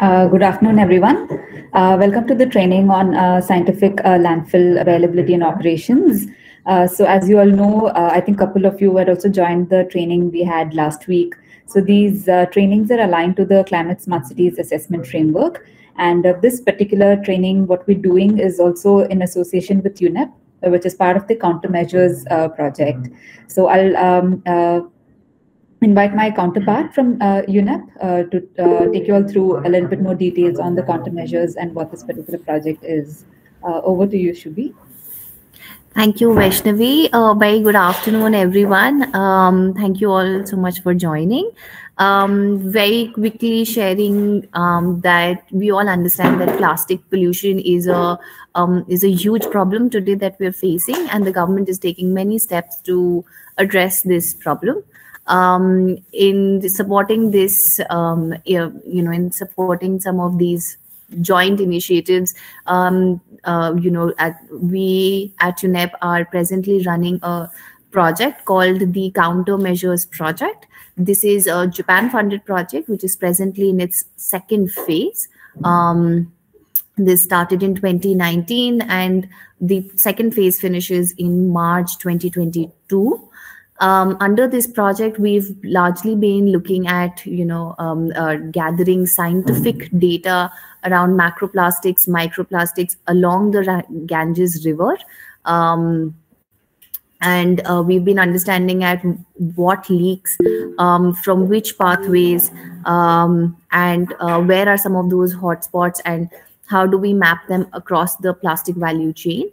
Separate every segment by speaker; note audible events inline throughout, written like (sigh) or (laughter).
Speaker 1: Uh, good afternoon, everyone. Uh, welcome to the training on uh, scientific uh, landfill availability and operations. Uh, so as you all know, I think a couple of you had also joined the training we had last week. So these trainings are aligned to the Climate Smart Cities Assessment Framework. And this particular training, what we're doing is also in association with UNEP, which is part of the countermeasures project. So I'll um, invite my counterpart from uh, UNEP uh, to uh, take you all through a little bit more details on the countermeasures and what this particular project is. Uh, over to you, Shubhi.
Speaker 2: Thank you, Vaishnavi. Very good afternoon, everyone. Um, thank you all so much for joining. Um, very quickly sharing um, that we all understand that plastic pollution is a um, is a huge problem today that we're facing, and the government is taking many steps to address this problem um, in supporting this, um, you know, in supporting some of these joint initiatives. Um, uh, you know, at, we at UNEP are presently running a project called the Countermeasures Project. This is a Japan-funded project, which is presently in its second phase. Um, this started in 2019, and the second phase finishes in March 2022. Um, under this project, we've largely been looking at, you know, um, uh, gathering scientific data around macroplastics, microplastics along the Ganges River. Um, and uh, we've been understanding at what leaks um, from which pathways um, and uh, where are some of those hotspots and how do we map them across the plastic value chain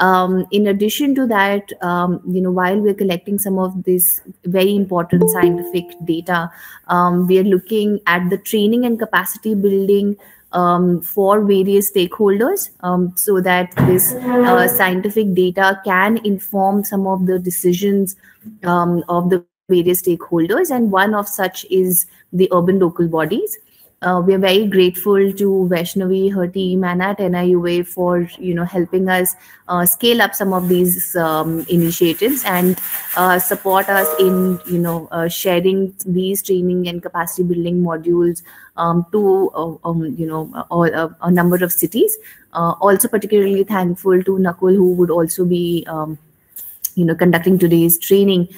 Speaker 2: um, in addition to that, um, you know, while we're collecting some of this very important scientific data, um, we are looking at the training and capacity building um, for various stakeholders um, so that this uh, scientific data can inform some of the decisions um, of the various stakeholders. And one of such is the urban local bodies uh, we're very grateful to Vaishnavi, her team, and at NIUA for you know helping us uh, scale up some of these um, initiatives and uh, support us in you know uh, sharing these training and capacity building modules um, to uh, um, you know a, a, number of cities. Uh, also, particularly thankful to Nakul, who would also be um, you know conducting today's training.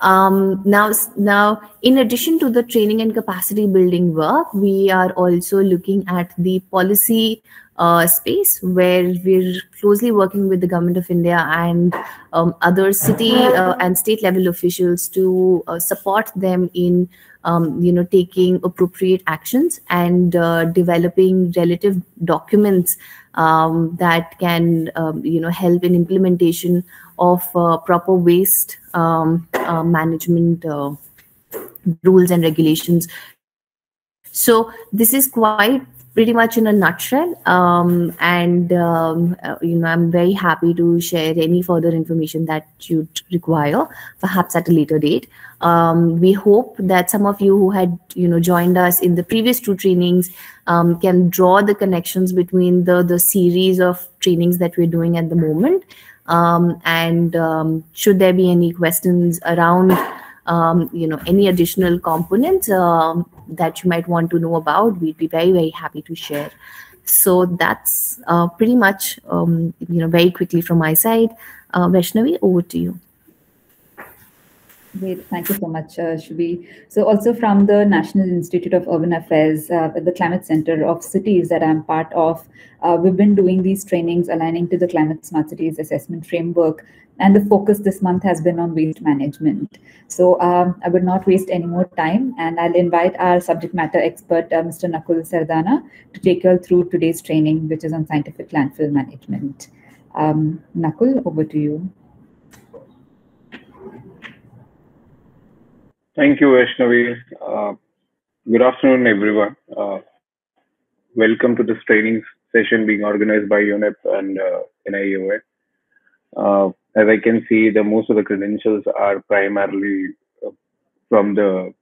Speaker 2: Um, now now in addition to the training and capacity building work we are also looking at the policy uh, space where we're closely working with the government of india and um, other city uh, and state level officials to uh, support them in um, you know taking appropriate actions and uh, developing relative documents um, that can um, you know help in implementation of uh, proper waste um, uh, management uh, rules and regulations. So this is quite pretty much in a nutshell. Um, and um, uh, you know, I'm very happy to share any further information that you'd require, perhaps at a later date. Um, we hope that some of you who had you know joined us in the previous two trainings um, can draw the connections between the the series of trainings that we're doing at the moment um, and um, should there be any questions around, you know, any additional components that you might want to know about, we'd be very, very happy to share. So that's uh, pretty much, um, you know, very quickly from my side. Uh, Vaishnavi, over to you.
Speaker 1: Great. Thank you so much, uh, Shubhi. So also from the National Institute of Urban Affairs, uh, the Climate Center of Cities that I'm part of, uh, we've been doing these trainings aligning to the Climate Smart Cities Assessment Framework. And the focus this month has been on waste management. So um, I would not waste any more time and I'll invite our subject matter expert, uh, Mr. Nakul Sardana, to take you all through today's training, which is on scientific landfill management. Um, Nakul, over to you.
Speaker 3: Thank you, Vaishnavi. Uh, good afternoon, everyone. Uh, welcome to this training session being organized by UNEP and uh, NIUA. Uh, as I can see, the most of the credentials are primarily uh, from the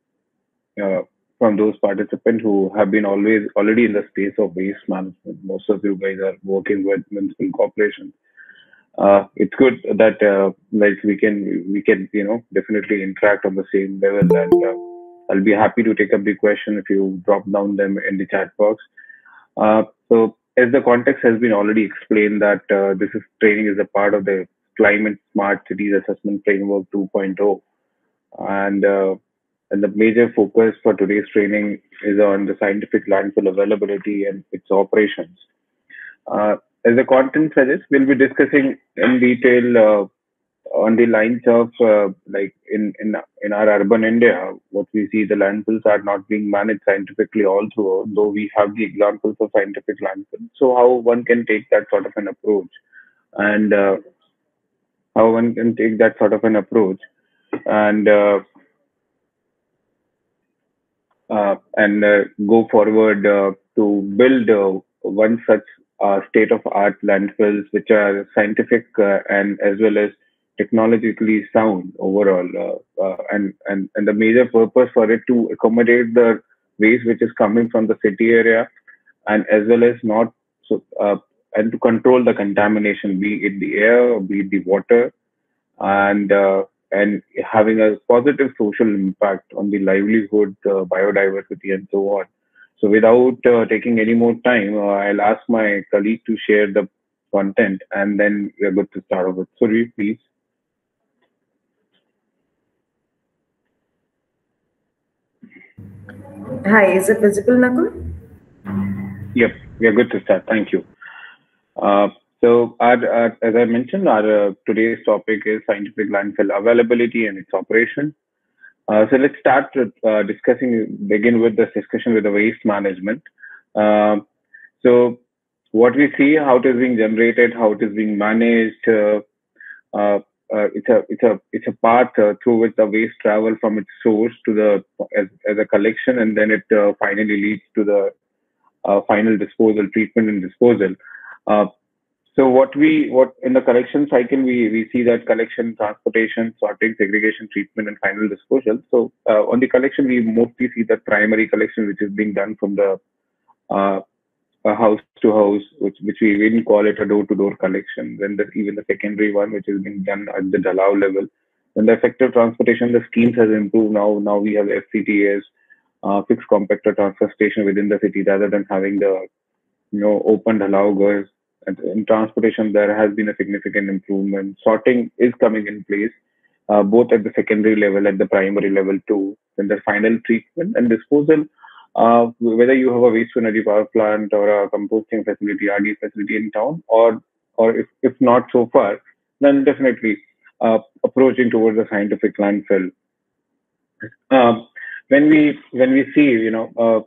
Speaker 3: uh, from those participants who have been always already in the space of waste management. Most of you guys are working with municipal corporations uh, it's good that uh, like we can we can you know definitely interact on the same level and uh, I'll be happy to take up the question if you drop down them in the chat box Uh, so as the context has been already explained that this is training is a part of the climate smart cities assessment framework 2.0 and uh, and the major focus for today's training is on the scientific landfill availability and its operations. Uh, as the content suggests, we'll be discussing in detail uh, on the lines of uh, like in, in in our urban India, what we see the landfills are not being managed scientifically all through, though we have the examples of scientific landfills. So how one can take that sort of an approach, and uh, how one can take that sort of an approach, and uh, uh, and uh, go forward uh, to build one such state of art landfills which are scientific and as well as technologically sound overall and, and and the major purpose for it to accommodate the waste which is coming from the city area and as well as not so uh, and to control the contamination be it the air or be it the water and uh, and having a positive social impact on the livelihood, uh, biodiversity, and so on. So, without uh, taking any more time, uh, I'll ask my colleague to share the content, and then we're good to start over. Survi, please.
Speaker 4: Hi, is it visible, Nakul?
Speaker 3: Yep, we are good to start. Thank you. Uh, so, our, uh, as I mentioned, our uh, today's topic is scientific landfill availability and its operation. Uh, so, let's start with, uh, discussing, begin with this discussion with the waste management. Uh, so, what we see, how it is being generated, how it is being managed. Uh, it's a it's a it's a path through which the waste travel from its source to the as, as a collection, and then it finally leads to the final disposal, treatment, and disposal. So what we what in the collection cycle we we see that collection, transportation, sorting, segregation, treatment, and final disposal. So uh, on the collection we mostly see the primary collection which is being done from the uh, house to house, which which we even call it a door to door collection. Then there's even the secondary one which is being done at the Dalao level. Then the effective transportation, the schemes has improved now. Now we have FCTS, uh, fixed compactor transfer station within the city rather than having the you know open Dalao girls in transportation, there has been a significant improvement. Sorting is coming in place, uh, both at the secondary level, at the primary level too. Then the final treatment and disposal, uh, whether you have a waste energy power plant or a composting facility, RD facility in town, or or if, if not so far, then definitely uh, approaching towards a scientific landfill. Um, when we when we see, you know, uh,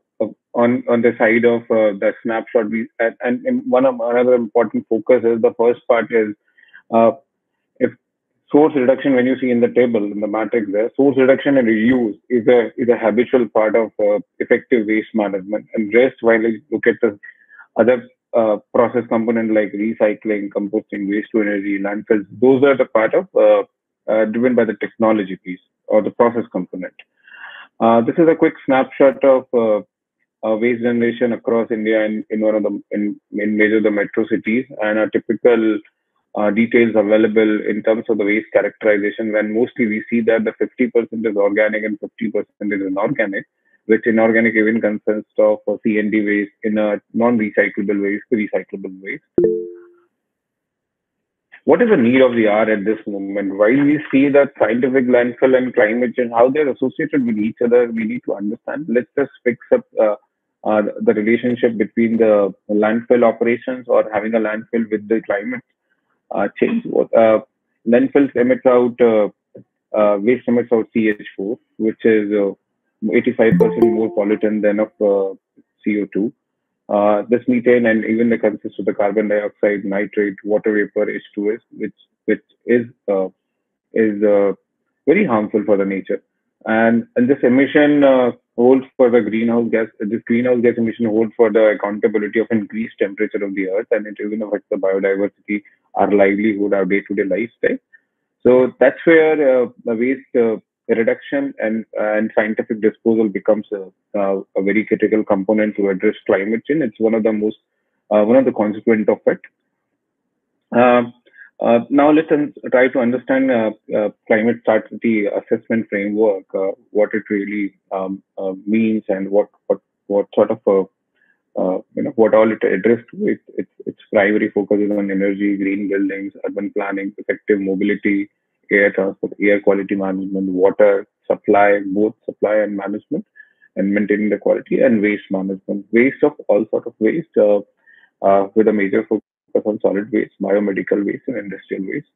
Speaker 3: on on the side of uh, the snapshot we and, and one of another important focus is the first part is uh, if source reduction when you see in the table in the matrix there source reduction and reuse is a is a habitual part of uh, effective waste management. And rest while you look at the other uh, process component like recycling composting waste to energy landfills those are the part of uh, uh, driven by the technology piece or the process component. This is a quick snapshot of uh, waste generation across India in, in one of the in, in major the metro cities and a typical uh, details available in terms of the waste characterization when mostly we see that the 50% is organic and 50% is inorganic, which inorganic even consists of C&D waste in a non-recyclable waste to recyclable waste. What is the need of the hour at this moment? While we see that scientific landfill and climate change, how they're associated with each other, we need to understand. Let's just fix up uh, uh, the relationship between the landfill operations or having a landfill with the climate uh, change. Uh, landfills emit out uh, uh, waste emits out CH4, which is 85% uh, more pollutant than of CO2. this methane and even the consists of the carbon dioxide, nitrate, water vapor, H2S, which which is is very harmful for the nature. And, and this emission holds for the greenhouse gas, this greenhouse gas emission holds for the accountability of increased temperature of the earth and it even affects the biodiversity, our livelihood, our day-to-day lifestyle. So that's where uh, the waste uh, reduction and and scientific disposal becomes a, uh, a, very critical component to address climate change. It's one of the most uh, one of the consequent of it. Um, uh, now let's try to understand uh, uh, climate smart city assessment framework, uh, what it really um, uh, means and what, what, what sort of uh, you know, what all it addressed. It, its, its primary focus is on energy, green buildings, urban planning, effective mobility, air transport, air quality management, water supply, both supply and management, and maintaining the quality, and waste management. Waste of all sort of waste, with a major focus on solid waste, biomedical waste, and industrial waste.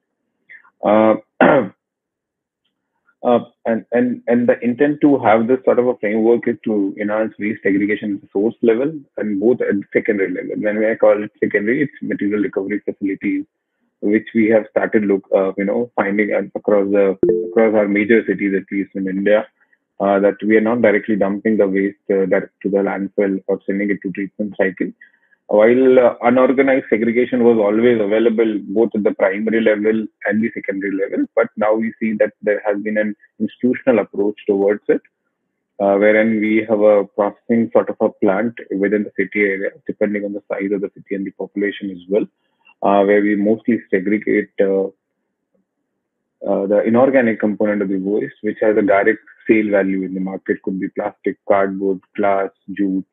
Speaker 3: Uh, (clears throat) Uh, and, and, and the intent to have this sort of a framework is to enhance waste segregation at the source level and both at secondary level. When I call it secondary, it's material recovery facilities, which we have started look, uh, you know, finding across the across our major cities, at least in India, uh, that we are not directly dumping the waste uh, direct to the landfill or sending it to treatment cycle while uh, unorganized segregation was always available both at the primary level and the secondary level, but now we see that there has been an institutional approach towards it, uh, wherein we have a processing sort of a plant within the city area, depending on the size of the city and the population as well, uh, where we mostly segregate uh, uh, the inorganic component of the waste, which has a direct sale value in the market, could be plastic, cardboard, glass, jute,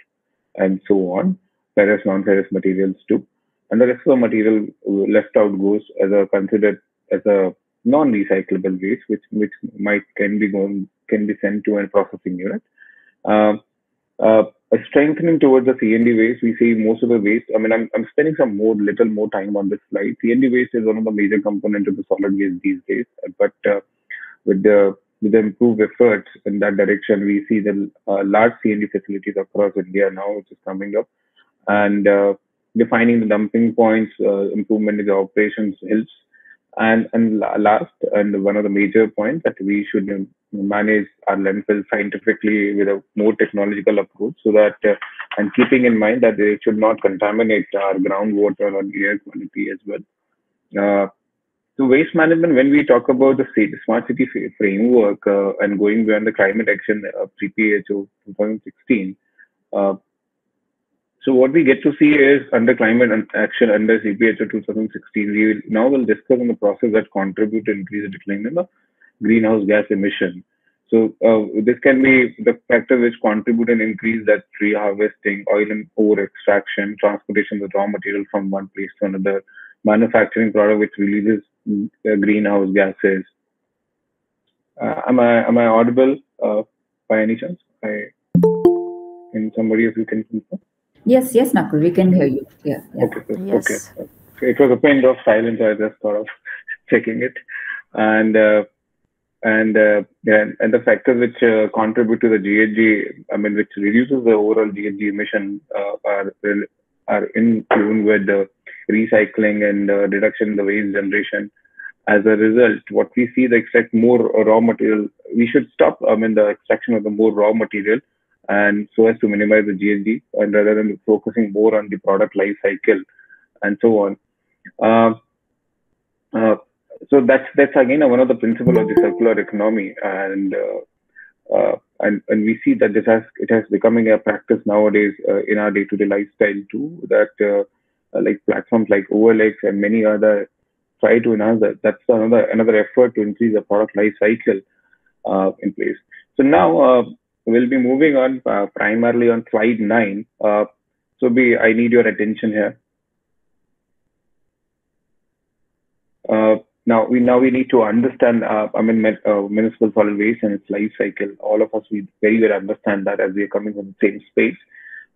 Speaker 3: and so on ferrous, non-ferrous materials too. And the rest of the material left out goes as a considered as a non-recyclable waste, which which might can be going can be sent to a processing unit. Uh, uh, strengthening towards the C&D waste, we see most of the waste. I mean, I'm, I'm spending some more, little more time on this slide. C&D waste is one of the major components of the solid waste these days. But uh, with the with the improved efforts in that direction, we see the uh, large C&D facilities across India now, which is coming up and uh, defining the dumping points, uh, improvement in the operations helps. And, and last, and one of the major points that we should manage our landfill scientifically with a more technological approach so that, uh, and keeping in mind that they should not contaminate our groundwater or air quality as well. Uh, so waste management, when we talk about the smart city framework uh, and going beyond the climate action of CPHO 2016, uh, so what we get to see is under climate action under CPHO 2016, we will now will discuss on the process that contribute to increase the decline in the greenhouse gas emission. So uh, this can be the factor which contribute and increase that tree harvesting, oil and ore extraction, transportation of raw material from one place to another, manufacturing product which releases uh, greenhouse gases. Uh, am I am I audible uh, by any chance? I, can somebody if you can confirm?
Speaker 1: Yes, yes, Nakul, we can hear you. Yeah. yeah.
Speaker 3: Okay, yes. okay. It was a point of silence. I just thought of (laughs) checking it, and uh, and uh, yeah, and the factors which uh, contribute to the GHG, I mean, which reduces the overall GHG emission, uh, are are in tune with the recycling and uh, reduction in the waste generation. As a result, what we see, the extract more raw material. We should stop. I mean, the extraction of the more raw material and so as to minimize the GHG and rather than focusing more on the product life cycle and so on. Uh, uh, so that's that's again one of the principles of the circular economy, and uh, uh, and and we see that this has it has becoming a practice nowadays uh, in our day-to-day lifestyle too. That uh, like platforms like OLX and many other try to enhance that. That's another another effort to increase the product life cycle in place. So now we'll be moving on uh, primarily on slide nine. Uh, so be, I need your attention here. Uh, now we now we need to understand. Uh, I mean, uh, municipal solid waste and its life cycle. All of us we very well understand that as we are coming from the same space.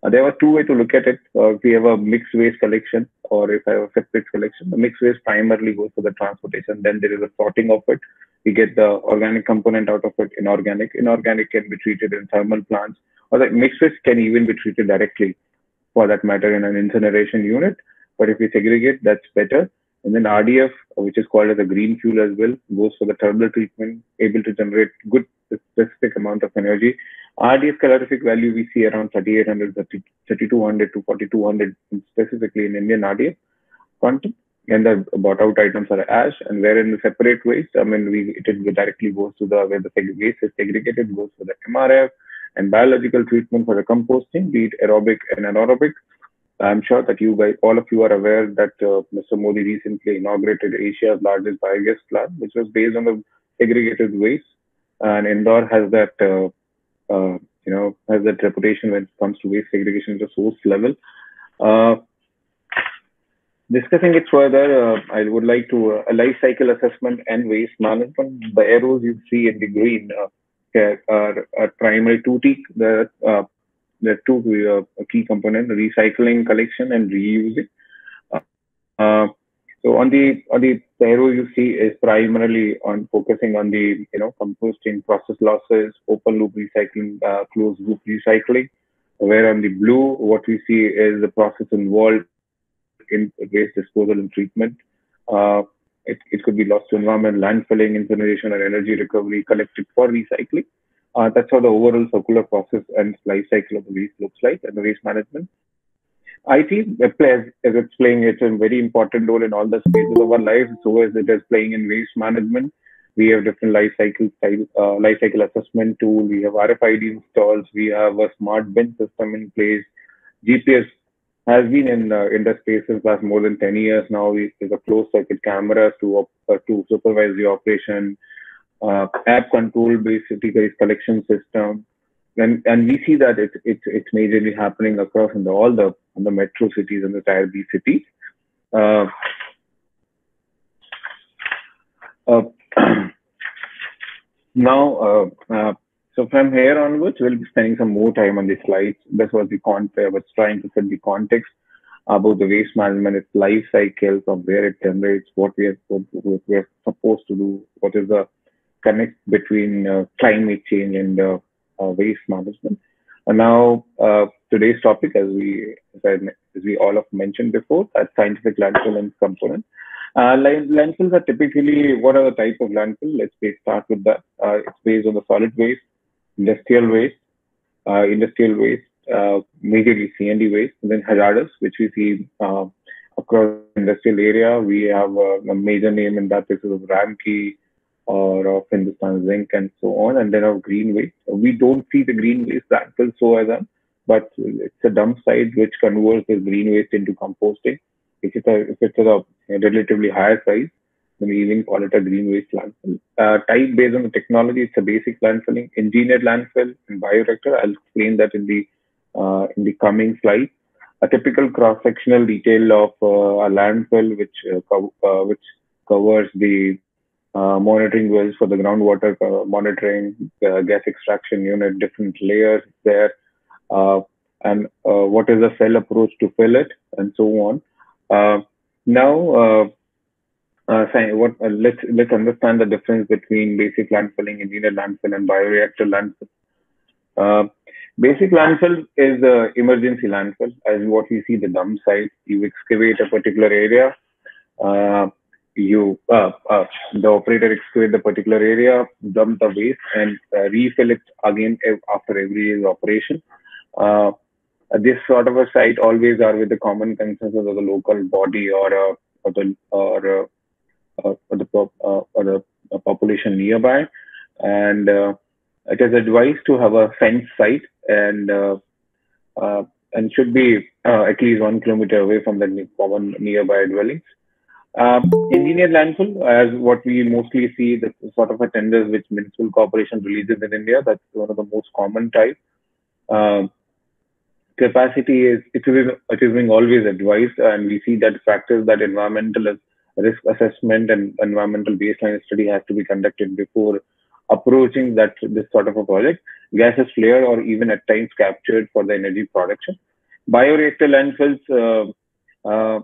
Speaker 3: Uh, there are two ways to look at it. if we have a mixed waste collection, or if I have a separate collection, the mixed waste primarily goes for the transportation. Then there is a sorting of it we get the organic component out of it, inorganic. Inorganic can be treated in thermal plants, or the mixed waste can even be treated directly, for that matter, in an incineration unit. But if we segregate, that's better. And then RDF, which is called as a green fuel as well, goes for the thermal treatment, able to generate good specific amount of energy. RDF calorific value we see around 3800, 3200 to 4200 specifically in Indian RDF content and the bought out items are ash and where in the separate waste i mean we it directly goes to the where the waste is segregated goes for the mrf and biological treatment for the composting be it aerobic and anaerobic. I'm sure that you guys all of you are aware that uh, mr modi recently inaugurated asia's largest biogas plant which was based on the segregated waste. And indore has that uh, uh, you know, has that reputation when it comes to waste segregation at the source level. Uh, discussing it further, uh, I would like to uh, a life cycle assessment and waste management. The arrows you see in the green uh, are, are primary two T. The uh, the two uh, key component: recycling, collection, and reusing. Uh, so on the on the arrow you see is primarily on focusing on the you know composting, process losses, open loop recycling, uh, closed loop recycling. Where on the blue, what we see is the process involved in waste disposal and treatment. Uh, it, it could be lost to environment, landfilling, incineration, or energy recovery collected for recycling. Uh, that's how the overall circular process and life cycle of the waste looks like and the waste management. IT plays, as it's playing it's a very important role in all the spaces of our lives, so as it is playing in waste management. We have different life cycle uh, life cycle assessment tool. We have RFID installs. We have a smart bin system in place. GPS has been in uh, the space since last more than 10 years now. There's a closed circuit camera to uh, to supervise the operation. Uh, app control based city waste collection system and and we see that it's it's it's majorly happening across in the, all the in the metro cities and the tier B cities. Uh, uh, (clears throat) now, uh, so from here onwards, we'll be spending some more time on the slides. This was the context. I was trying to set the context about the waste management, its life cycle, from where it generates, what we are, what, what we are supposed to do, what is the connect between uh, climate change and uh, uh, waste management. And now uh, today's topic, as we as, I, as, we all have mentioned before, that scientific landfill and component. Uh, landfills are typically what are the type of landfill? Let's start with that. Uh, it's based on the solid waste, industrial waste, uh, industrial waste, uh, majorly C&D waste, and then hazardous, which we see across industrial area. We have a major name in that because of Ramky, or of Hindustan Zinc and so on, and then of green waste. We don't see the green waste landfill so as but it's a dump site which converts the green waste into composting. If it's a, if it's a relatively higher size, we even call it a green waste landfill. Uh, type based on the technology, it's a basic landfilling, engineered landfill, and bioreactor. I'll explain that in the uh, in the coming slide. A typical cross-sectional detail of uh, a landfill, which uh, co uh, which covers the uh, monitoring wells for the groundwater monitoring, gas extraction unit, different layers there, and what is the cell approach to fill it, and so on. Uh, what, let's let's understand the difference between basic landfilling, engineered landfill, and bioreactor landfill. basic landfill is the emergency landfill, as what we see the dump site. You excavate a particular area you uh, uh, the operator excavate the particular area, dump the waste, and uh, refill it again after every day's operation. Uh, this sort of a site always are with the common consensus of the local body or uh, or the or, uh, or the or the population nearby, and it is advised to have a fence site and and should be at least one kilometer away from the common nearby dwellings. Um, engineered landfill, as what we mostly see, the sort of a tenders which municipal corporation releases in India. That's one of the most common type. Um, capacity is it is it is being always advised, and we see that factors that environmental risk assessment and environmental baseline study has to be conducted before approaching that this sort of a project. Gas is flared or even at times captured for the energy production. Bioreactor landfills. Uh, uh,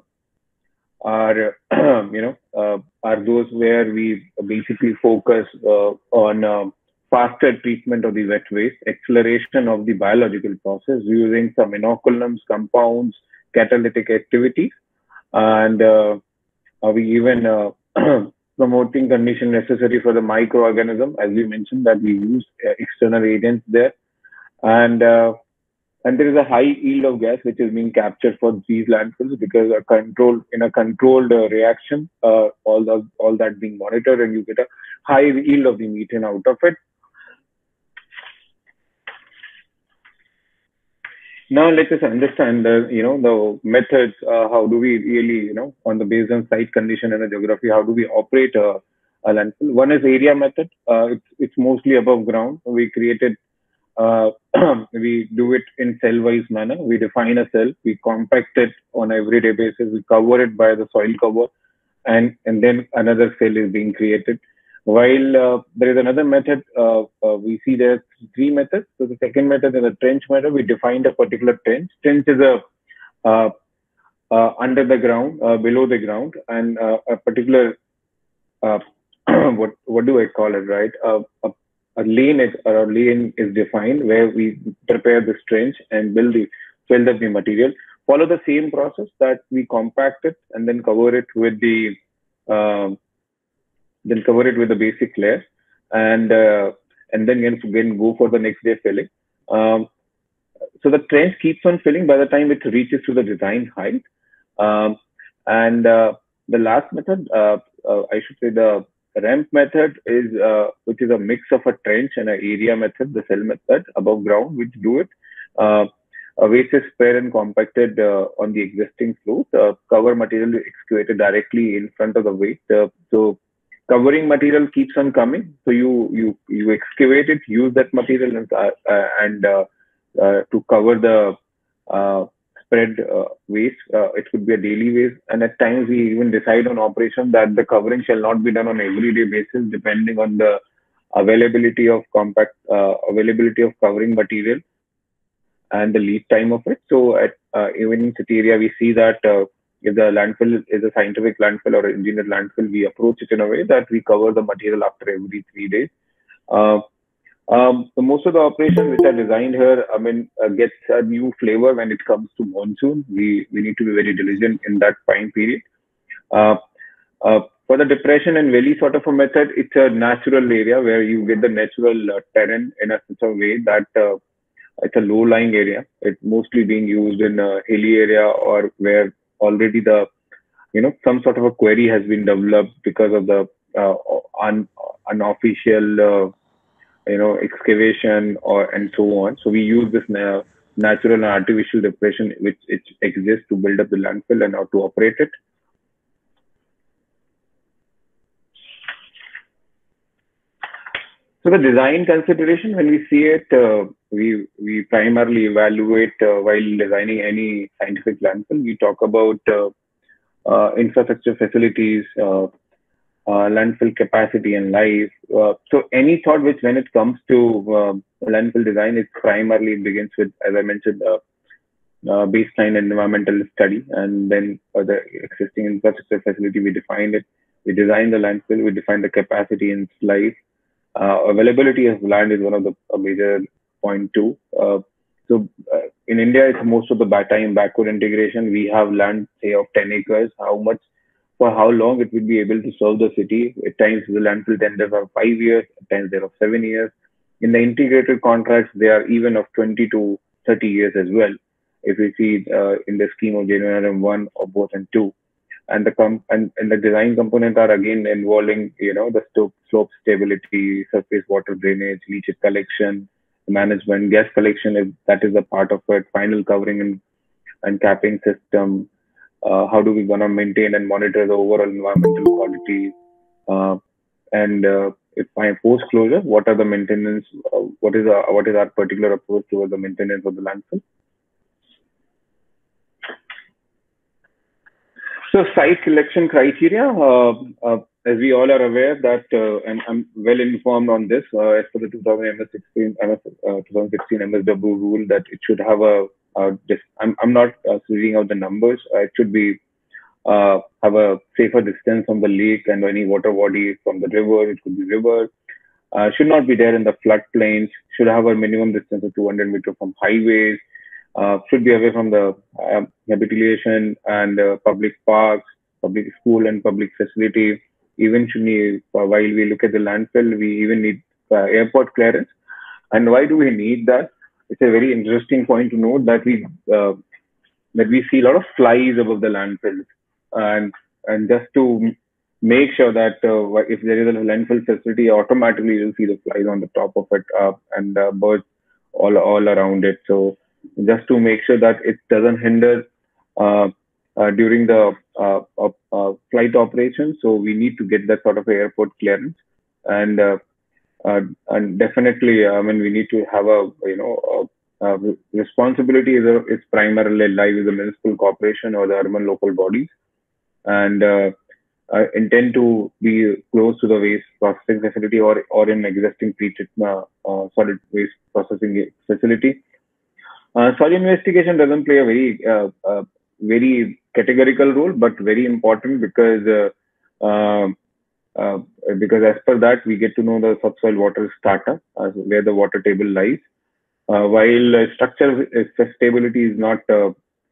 Speaker 3: are (clears throat) you know uh, are those where we basically focus uh, on uh, faster treatment of the wet waste, acceleration of the biological process using some inoculums, compounds, catalytic activities, and uh, we even uh, (clears throat) promoting condition necessary for the microorganism, as we mentioned that we use uh, external agents there, and and there is a high yield of gas which is being captured for these landfills because a control in a controlled uh, reaction, uh, all the all that being monitored, and you get a high yield of the methane out of it. Now let us understand the you know the methods. Uh, how do we really you know on the based on site condition and the geography? How do we operate a, a landfill? One is area method. Uh, it's it's mostly above ground. We created uh, (clears throat) we do it in cell-wise manner. We define a cell, we compact it on everyday basis, we cover it by the soil cover, and, and then another cell is being created. While uh, there is another method, uh, uh, we see there are three methods. So the second method is a trench method. We defined a particular trench. Trench is a uh, uh, under the ground, below the ground, and a particular (clears throat) what what do I call it? Right, a, a lane is, or lane is defined where we prepare this trench and build the fill up the material. Follow the same process that we compact it and then cover it with the um, then cover it with the basic layer and uh, and then again go for the next day filling. Um, so the trench keeps on filling by the time it reaches to the design height. Um, and uh, the last method, uh, uh I should say the ramp method is uh, which is a mix of a trench and an area method, the cell method above ground, which do it. Uh, a waste is spread and compacted uh, on the existing floor. The cover material is excavated directly in front of the waste. Uh, so covering material keeps on coming. So you you you excavate it, use that material and, uh, uh, and to cover the spread uh, waste. Uh, it could be a daily waste. And at times we even decide on operation that the covering shall not be done on everyday basis, depending on the availability of compact, uh, availability of covering material and the lead time of it. So at uh, even in city area, we see that uh, if the landfill is a scientific landfill or engineered landfill, we approach it in a way that we cover the material after every three days. Uh, um, so most of the operations which are designed here, I mean, uh, gets a new flavor when it comes to monsoon. We we need to be very diligent in that time period. Uh, uh, for the depression and valley sort of a method, it's a natural area where you get the natural uh, terrain in a such a way that uh, it's a low-lying area. It's mostly being used in a hilly area or where already the you know some sort of a query has been developed because of the uh, un, unofficial uh, you know excavation or and so on. So we use this na natural and artificial depression which it exists to build up the landfill and how to operate it so the design consideration when we see it uh, we we primarily evaluate uh, while designing any scientific landfill we talk about uh, uh infrastructure facilities uh, uh, landfill capacity and life. So any thought which when it comes to landfill design, it primarily begins with, as I mentioned, baseline environmental study, and then the existing infrastructure facility, we define it. We design the landfill, we define the capacity and life. Uh, availability of land is one of the major point too. so in India, it's most of the time backward integration. We have land, say, of 10 acres. How much for how long it will be able to serve the city. At times, the landfill tenders are five years, at times, they're of seven years. In the integrated contracts, they are even of 20 to 30 years as well. If we see uh, in the scheme of JNRM 1 or both and 2. And the com- and, and the design component are again involving, you know, the slope, slope stability, surface water drainage, leachate collection, management, gas collection, if that is a part of it, final covering and, and capping system, uh, how do we gonna maintain and monitor the overall environmental quality uh, and uh, if I post closure, what are the maintenance? Uh, what is our, what is our particular approach towards the maintenance of the landfill? So site selection criteria, uh, uh, as we all are aware that, and I'm well informed on this, as per the 2000 MS16, 2016 MSW rule that it should have a uh, I'm, I'm not uh, reading out the numbers. Uh, it should be uh, have a safer distance from the lake and any water body from the river. It could be river. Uh, should not be there in the floodplains. Should have a minimum distance of 200 meters from highways. Uh, should be away from the habitation and public parks, public school and public facility. Even should need, while we look at the landfill, we even need airport clearance. And why do we need that? it's a very interesting point to note that we uh, that we see a lot of flies above the landfills, and and just to make sure that uh, if there is a landfill facility, automatically you'll see the flies on the top of it uh, and birds all all around it. So just to make sure that it doesn't hinder uh, uh, during the uh, flight operation. so we need to get that sort of airport clearance and and definitely, I mean, we need to have a, you know, a, responsibility is, is primarily lies with the municipal corporation or the urban local bodies. And uh, uh, intend to be close to the waste processing facility or, or in existing pre-treatment uh, solid waste processing facility. Uh, soil investigation doesn't play a very uh, uh, very categorical role, but very important because uh, um, because as per that we get to know the subsoil water strata, where the water table lies. while structure stability is not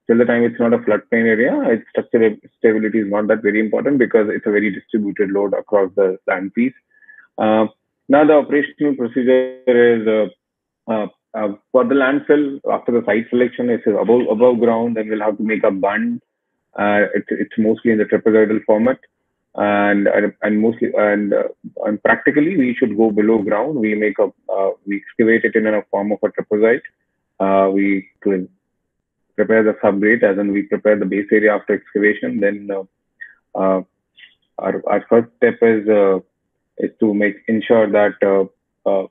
Speaker 3: till the time it's not a floodplain area, its structural stability is not that very important because it's a very distributed load across the land piece. Uh, now the operational procedure is uh, uh, uh for the landfill after the site selection, it's above above ground. Then we'll have to make a bund. Uh, it's it's mostly in the trapezoidal format, and and mostly and, uh, and practically we should go below ground. We make a we excavate it in a form of a trapezoid. we prepare the subgrade as in we prepare the base area after excavation. Then uh, uh, our, our first step is uh, is to make ensure that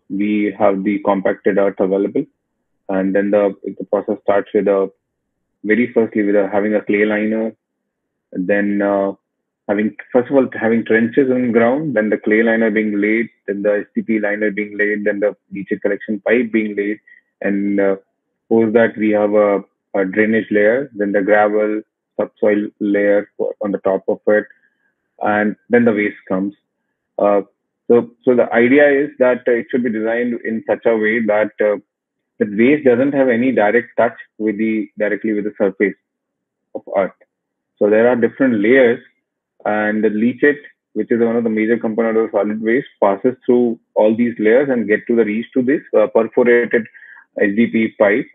Speaker 3: we have the compacted earth available, and then the the process starts with a very firstly with a, having a clay liner, then uh, having first of all having trenches in ground, then the clay liner being laid, then the SDP liner being laid, then the leachate collection pipe being laid, and uh, post that we have a a drainage layer, then the gravel subsoil layer on the top of it, and then the waste comes. Uh, so, so the idea is that uh, it should be designed in such a way that uh, the waste doesn't have any direct touch with the directly with the surface of earth. So there are different layers, and the leachate, which is one of the major components of solid waste, passes through all these layers and get to the reach to this uh, perforated SDP pipe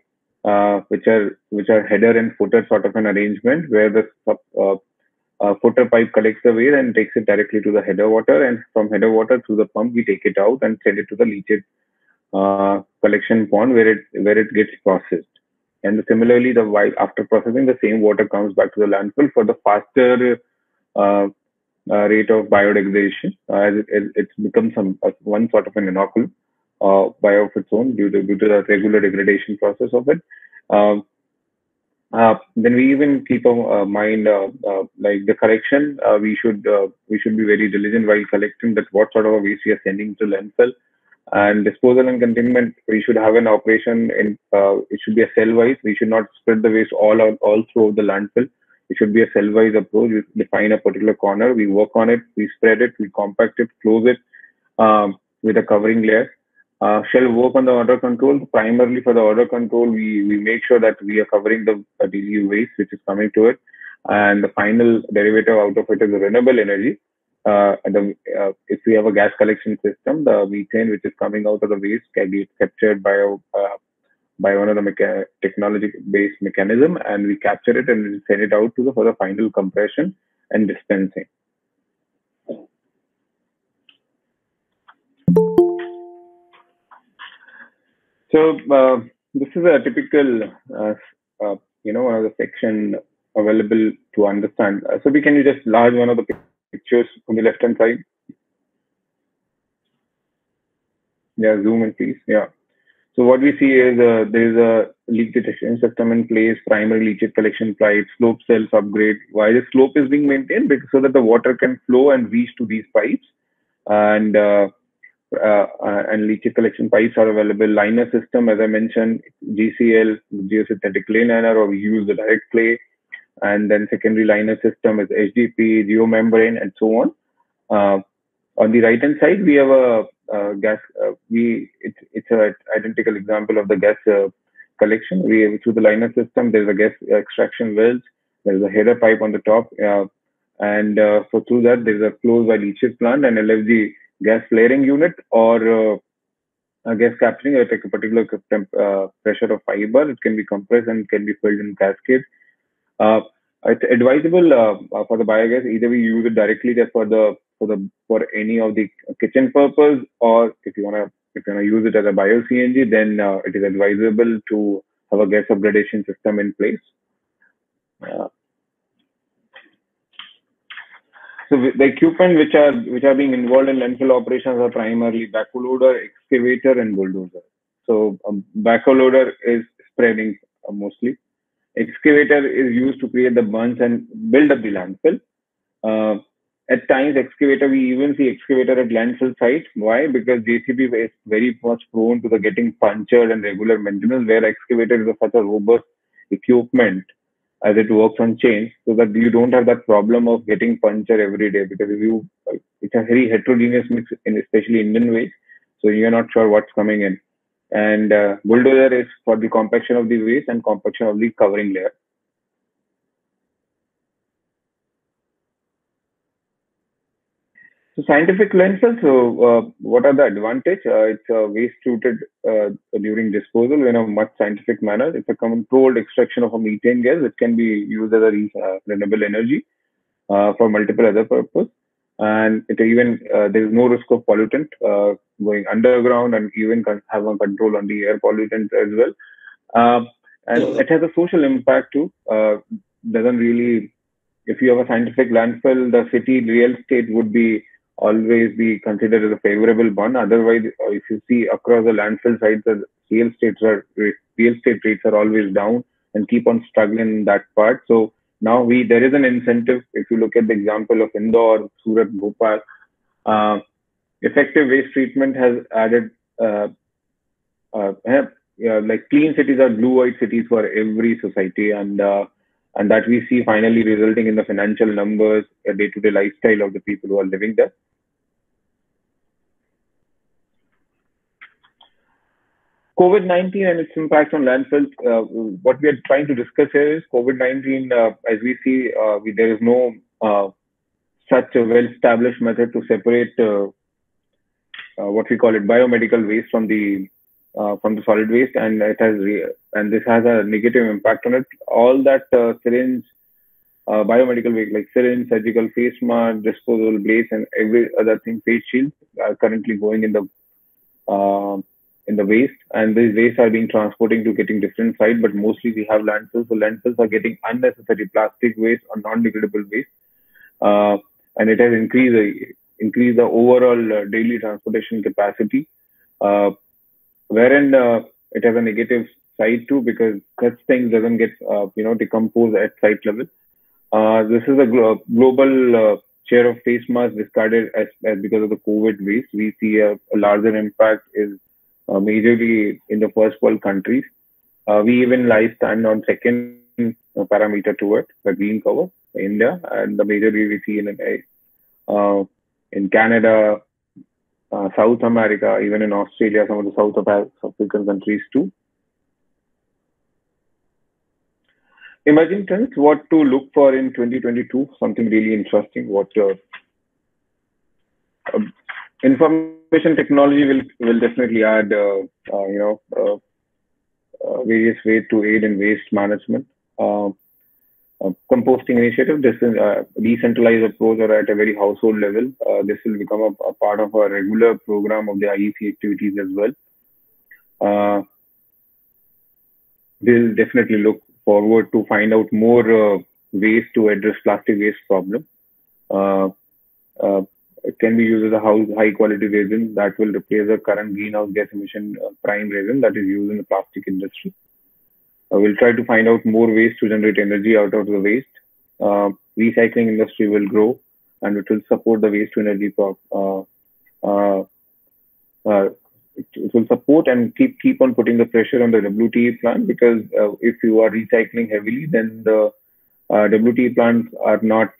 Speaker 3: uh, which are which are header and footer sort of an arrangement where the uh, uh, footer pipe collects the waste and takes it directly to the header water, and from header water through the pump we take it out and send it to the leachate uh, collection pond where it where it gets processed. And similarly, the while after processing, the same water comes back to the landfill for the faster uh, uh, rate of biodegradation, as it, it, it becomes some one sort of an inoculum uh, by of its own due to, due to the regular degradation process of it. Um, uh, then we even keep a uh, mind uh, uh, like the collection. Uh, we should we should be very diligent while collecting that what sort of a waste we are sending to landfill. And disposal and containment, we should have an operation in. it should be a cell wise. We should not spread the waste all out all through the landfill. It should be a cell wise approach. We define a particular corner. We work on it. We spread it. We compact it. Close it um, with a covering layer uh, shall work on the odor control. Primarily for the odor control, we, we make sure that we are covering the uh, waste which is coming to it. And the final derivative out of it is renewable energy. Uh, the, uh, if we have a gas collection system, the methane which is coming out of the waste can be captured by a, uh, by one of the mecha- technology-based mechanism, and we capture it and send it out to the for the final compression and dispensing. So uh, this is a typical, uh, uh, you know, one of the section available to understand. Uh, so we can you just large one of the pictures on the left hand side. Yeah, zoom in please. Yeah. So what we see is uh, there is a leak detection system in place, primary leachate collection pipes, slope cells upgrade. Why the slope is being maintained? Because so that the water can flow and reach to these pipes. And uh, uh, uh, and leachate collection pipes are available. Liner system, as I mentioned, GCL, geosynthetic clay liner, or we use the direct clay. And then secondary liner system is SDP, geomembrane, and so on. Uh, on the right hand side, we have a, a gas. Uh, we it's it's an identical example of the gas uh, collection. We have, through the liner system, there's a gas extraction wells. There's a header pipe on the top, uh, and so through that, there's a closed by leachate plant and LFG gas flaring unit or uh, gas capturing at a particular temp, uh, pressure of fiber. It can be compressed and can be filled in cascade. Uh, it's advisable uh, for the biogas either we use it directly just for the for the for any of the kitchen purpose or if you want to if you want to use it as a bio CNG then uh, it is advisable to have a gas upgradation system in place. Uh, so the equipment which are which are being involved in landfill operations are primarily backhoe loader, excavator, and bulldozer. So um, backhoe loader is spreading uh, mostly. Excavator is used to create the bunch and build up the landfill. Uh, at times, excavator we even see excavator at landfill site. Why? Because JCB is very much prone to the getting punctured and regular maintenance, where excavator is such a robust equipment as it works on chains so that you don't have that problem of getting puncture every day because if you it's a very heterogeneous mix in especially indian waste so you're not sure what's coming in. And uh, bulldozer is for the compaction of the waste and compaction of the covering layer So scientific lenses, so uh, what are the advantage? Uh, it's uh, waste treated uh, during disposal in a much scientific manner. It's a controlled extraction of a methane gas that can be used as a uh, renewable energy uh, for multiple other purposes. And it even there is no risk of pollutant going underground and even have a control on the air pollutant as well. And it has a social impact too. doesn't really, if you have a scientific landfill, the city real estate would be always be considered as a favorable one. Otherwise, uh, if you see across the landfill sites, the real estate are real estate rates are always down and keep on struggling in that part. So now we there is an incentive. If you look at the example of Indore, Surat, Bhopal, uh, effective waste treatment has added. Uh, uh, yeah, like clean cities are blue white cities for every society and uh, and that we see finally resulting in the financial numbers, a day-to-day lifestyle of the people who are living there. COVID-19 and its impact on landfills. Uh, what we are trying to discuss here is COVID-19. Uh, as we see, uh, we, there is no uh, such a well-established method to separate uh, uh, what we call it biomedical waste from the from the solid waste, and it has and this has a negative impact on it. All that syringe, biomedical waste like syringe, surgical face mask, disposable blades, and every other thing, face shields are currently going in the in the waste and these waste are being transporting to getting different sites but mostly we have landfills. So landfills are getting unnecessary plastic waste or non-degradable waste. Uh, and it has increased the increased the overall uh, daily transportation capacity. Uh, wherein uh, it has a negative side too because such things doesn't get uh, you know decomposed at site level. Uh, this is a glo- global share of face masks discarded as, as because of the covid waste. We see a, a larger impact is uh, majorly in the first world countries. Uh, we even lie stand on second uh, parameter to it, the green cover, India, and the majorly we see in uh, in Canada, uh, South America, even in Australia, some of the South African countries too. Emerging trends, what to look for in 2022, something really interesting, what uh, information technology will will definitely add uh, uh, you know uh, uh various ways to aid in waste management. Uh, uh, composting initiative, this is a decentralized approach or at a very household level. this will become a, a, part of a regular program of the IEC activities as well. we'll definitely look forward to find out more ways to address plastic waste problem. Can be used as a high quality resin that will replace the current greenhouse gas emission uh, prime resin that is used in the plastic industry. Uh, we'll try to find out more ways to generate energy out of the waste. Uh, recycling industry will grow and it will support the waste to energy uh, uh, uh, it, it, will support and keep keep on putting the pressure on the WTE plant because if you are recycling heavily, then the WTE plants are not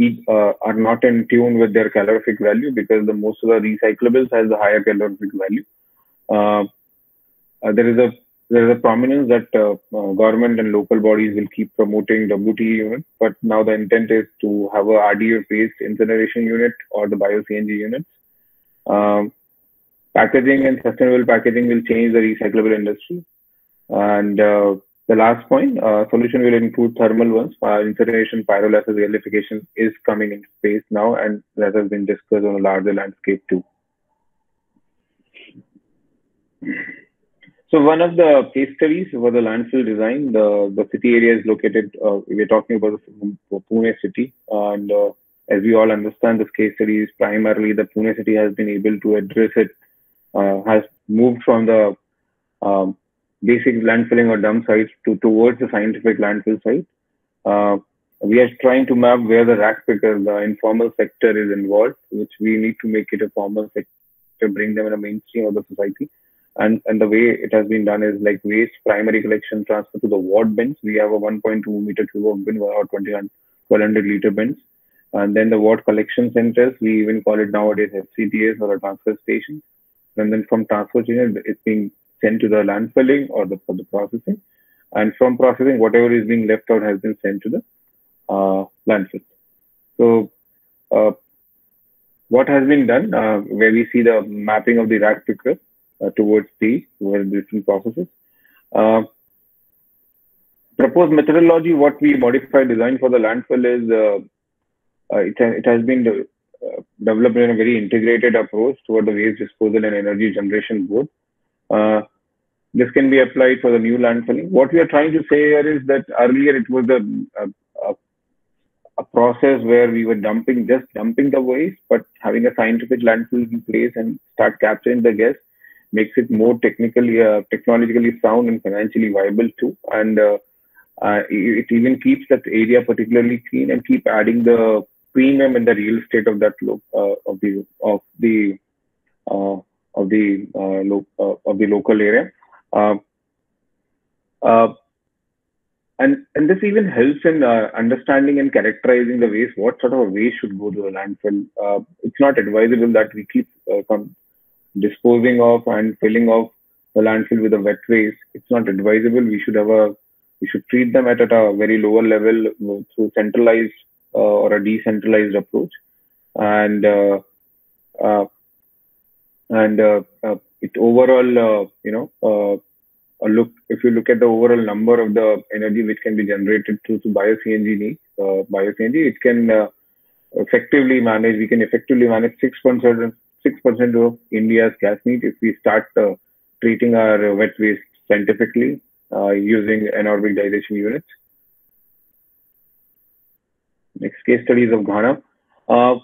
Speaker 3: uh, are not in tune with their calorific value because the most of the recyclables has a higher calorific value. Uh, uh, there is a there is a prominence that uh, uh, government and local bodies will keep promoting WTE unit, but now the intent is to have a RDF based incineration unit or the bio CNG units. Um, packaging and sustainable packaging will change the recyclable industry, and the last point, uh, solution will include thermal ones. Uh, incineration, pyrolysis, gasification is coming into space now, and that has been discussed on a larger landscape too. So one of the case studies for the landfill design, the, the city area is located, uh, we're talking about Pune city, and uh, as we all understand, this case study is primarily the Pune city has been able to address it, uh, has moved from the um, basic landfilling or dump sites to towards the scientific landfill site. Uh, we are trying to map where the rag picker, the informal sector is involved, which we need to make it a formal sector, bring them in a mainstream of the society. And, and the way it has been done is like waste primary collection transfer to the ward bins. We have a 1.2 meter cube of bin or 1200 liter bins. And then the ward collection centers, we even call it nowadays FCTS or a transfer station. And then from transfer station, it's being sent to the landfilling or the, for the processing. And from processing, whatever is being left out has been sent to the uh, landfill. So, uh, what has been done, uh, where we see the mapping of the rag picker uh, towards the towards different processes. Uh, proposed methodology, what we modified design for the landfill is uh, it, it has been de developed in a very integrated approach toward the waste disposal and energy generation both. This can be applied for the new landfilling. What we are trying to say here is that earlier it was a, a, a process where we were dumping just dumping the waste, but having a scientific landfill in place and start capturing the gas makes it more technically, uh, technologically sound and financially viable too. And uh, uh, it even keeps that area particularly clean and keep adding the premium in the real estate of that lo- uh, of the of the uh, of the uh, lo- of the local area. Um, and and this even helps in understanding and characterizing the waste. What sort of waste should go to the landfill? it's not advisable that we keep disposing of and filling of the landfill with a wet waste, it's not advisable. We should have a we should treat them at, at a very lower level through centralized uh, or a decentralized approach, and uh, uh, and uh, uh, it overall, uh, you know, look if you look at the overall number of the energy which can be generated through, through bio CNG, bio CNG, it can effectively manage. We can effectively manage six point seven 6% of India's gas need if we start uh, treating our wet waste scientifically uh, using anaerobic digestion units. Next case study is of Ghana. Uh,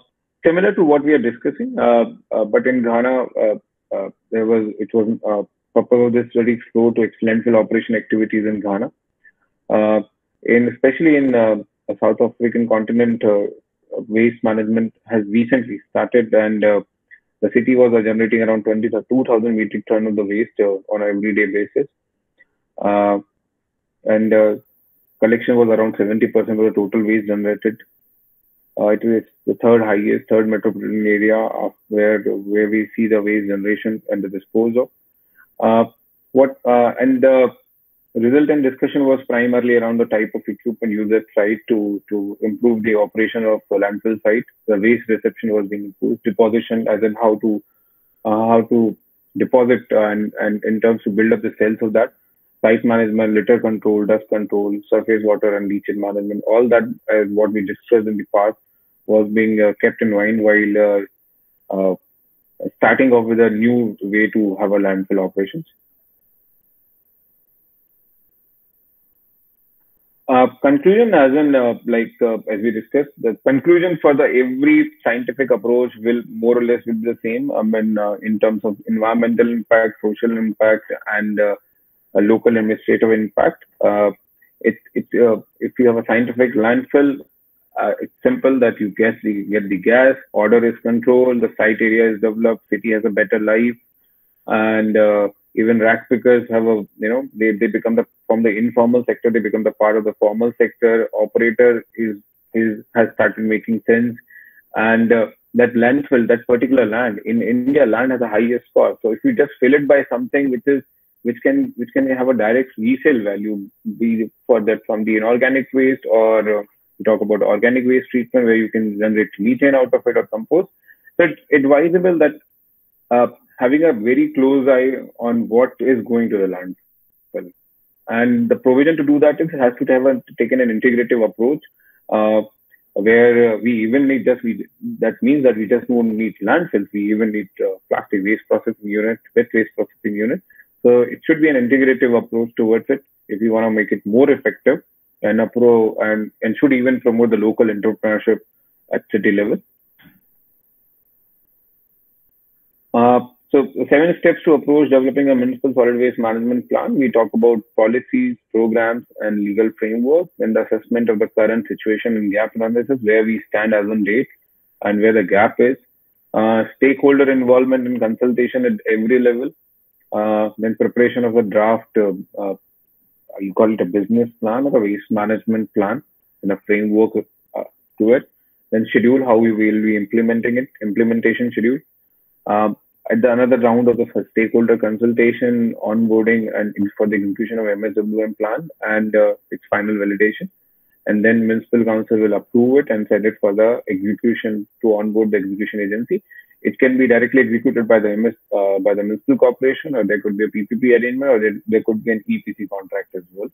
Speaker 3: similar to what we are discussing, uh, uh, but in Ghana, uh, uh there was it was purpose of this study explore to landfill operation activities in Ghana. Uh, in especially in uh, the South African continent, waste management has recently started and the city was generating around 20 to 2000 metric ton of the waste on an everyday basis. And collection was around 70% of the total waste generated. Uh, it is the third highest, third metropolitan area of where where we see the waste generation and the disposal. Uh, what uh, and the resultant discussion was primarily around the type of equipment used at site to, to improve the operation of the landfill site. The waste reception was being improved, deposition as in how to uh, how to deposit and, and in terms to build up the cells of that, site management, litter control, dust control, surface water and leachate management, all that as what we discussed in the past was being uh, kept in mind while uh, uh starting off with a new way to have a landfill operations. Uh, conclusion as in uh, like uh, as we discussed the conclusion for the every scientific approach will more or less be the same i mean uh, in terms of environmental impact social impact and uh, local administrative impact. Uh, it, it if you have a scientific landfill it's simple that you get the get the gas order is controlled the site area is developed city has a better life and even rag pickers have a you know they, they become the from the informal sector they become the part of the formal sector. Operator is is has started making sense. And uh, that landfill that particular land in india land has a highest cost. So if you just fill it by something which is which can which can have a direct resale value be for that from the inorganic waste or uh, talk about organic waste treatment where you can generate methane out of it or compost so it's advisable that uh, having a very close eye on what is going to the land. And the provision to do that is has to have taken an integrative approach uh, where uh, we even need just we that means that we just don't need landfills. We even need uh, plastic waste processing unit, wet waste processing unit. So it should be an integrative approach towards it if you want to make it more effective and a pro and, and should even promote the local entrepreneurship at city level. Uh, so seven steps to approach developing a municipal solid waste management plan. We talk about policies, programs, and legal framework, and the assessment of the current situation and gap analysis, where we stand as on date and where the gap is. Uh, stakeholder involvement and consultation at every level. Uh, then preparation of a draft, uh, uh you call it a business plan or a waste management plan and a framework uh, to it. Then schedule how we will be implementing it, implementation schedule. Um, at the another round of the stakeholder consultation, onboarding, and for the execution of MSWM plan and its final validation. And then municipal council will approve it and send it for the execution to onboard the execution agency. It can be directly executed by the MS, uh, by the municipal corporation, or there could be a PPP arrangement, or there, there could be an EPC contract as well.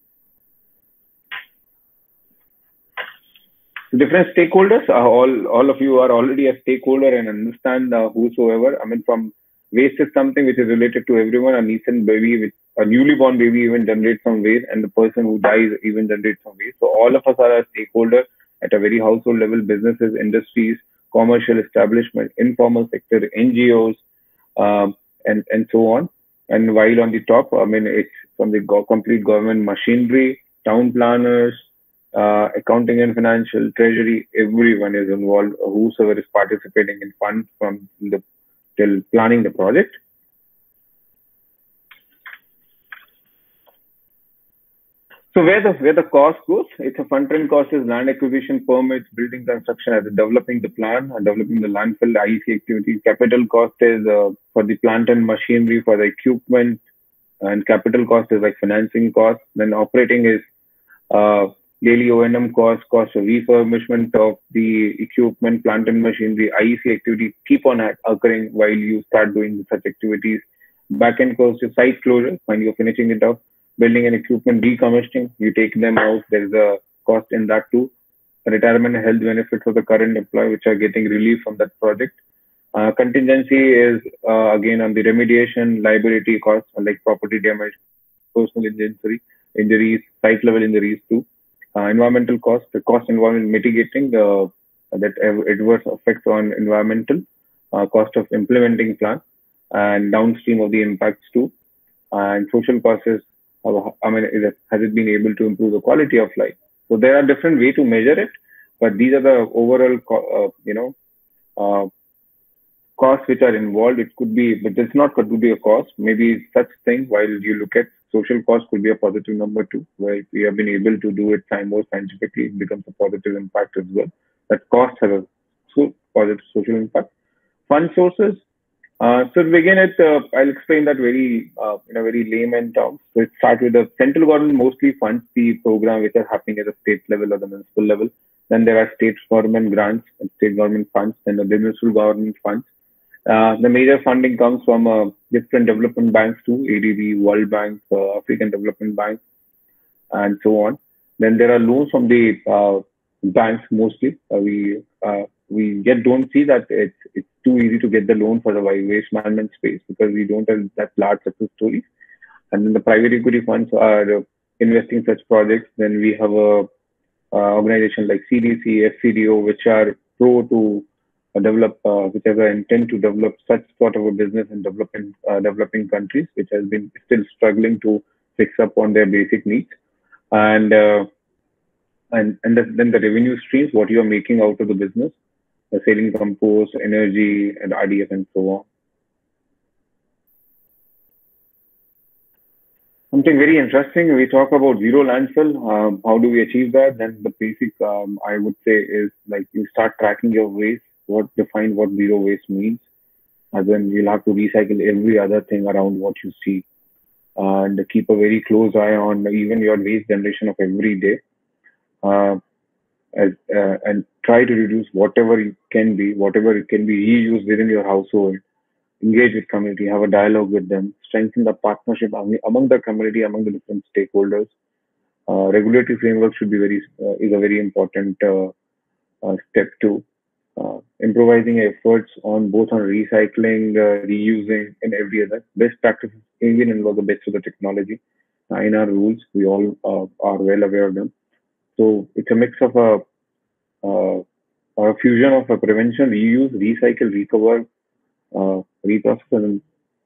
Speaker 3: different stakeholders, uh, all all of you are already a stakeholder and understand uh, whosoever. I mean, from waste is something which is related to everyone. A Nissan baby, with a newly born baby, even generates some waste, and the person who dies even generates some waste. So all of us are a stakeholder at a very household level, businesses, industries, commercial establishment, informal sector, NGOs, um, and and so on. And while on the top, I mean, it's from the go- complete government machinery, town planners, uh, accounting and financial, treasury, everyone is involved. Whosoever is participating in funds from the till planning the project. So where the where the cost goes, it's a front end cost is land acquisition, permits, building construction, as developing the plan, and developing the landfill, IEC activities. Capital cost is uh, for the plant and machinery, for the equipment, and capital cost is like financing cost. Then operating is uh, daily O&M costs, cost of refurbishment of the equipment, plant and machinery, IEC activities keep on occurring while you start doing such activities. Back-end cost is site closure when you're finishing it up, building and equipment decommissioning, you take them out, there's a cost in that too. Retirement health benefits of the current employee, which are getting relief from that project. Uh, contingency is uh, again on the remediation, liability costs like property damage, personal injury, injuries, site level injuries too uh, environmental cost, the cost involved in mitigating the that adverse effects on environmental uh, cost of implementing plan and downstream of the impacts too. And social costs is, I mean, it, has it been able to improve the quality of life? So there are different way to measure it, but these are the overall, uh, you know, uh, costs which are involved. It could be, but it's not to be a cost. Maybe such thing while you look at social cost could be a positive number too, where if we have been able to do it time more scientifically, it becomes a positive impact as well. That cost has a positive social impact. Fund sources. Uh, so to begin it, uh, I'll explain that very uh, in a very layman terms. So it starts with the central government mostly funds the program which are happening at the state level or the municipal level. Then there are state government grants and state government funds, and the municipal government funds. Uh, the major funding comes from uh, different development banks too, ADB, World Bank, African Development Bank, and so on. Then there are loans from the banks mostly. We we yet don't see that it's it's too easy to get the loan for the waste management space because we don't have that large success stories. And then the private equity funds are investing such projects. Then we have a organization like CDC, FCDO, which are pro to develop, uh, which has an intent to develop such sort of a business in developing uh, developing countries, which has been still struggling to fix up on their basic needs, and uh, and and then the revenue streams, what you are making out of the business, the selling compost, energy, and RDF, and so on. Something very interesting. We talk about zero landfill. Um, how do we achieve that? Then the basic, um, I would say, is like you start tracking your waste what define what zero waste means. And then you'll have to recycle every other thing around what you see. and keep a very close eye on even your waste generation of every day. Uh, as, uh, and try to reduce whatever it can be, whatever it can be reused within your household. Engage with community, have a dialogue with them, strengthen the partnership among the community, among the different stakeholders. Uh, regulatory framework should be very uh, is a very important uh, uh, step too uh, improvising efforts on both on recycling, reusing, and every other best practices even involve the best of the technology. In our rules, we all are well aware of them. So it's a mix of a uh, or a fusion of a prevention, reuse, recycle, recover, uh, reprocess, and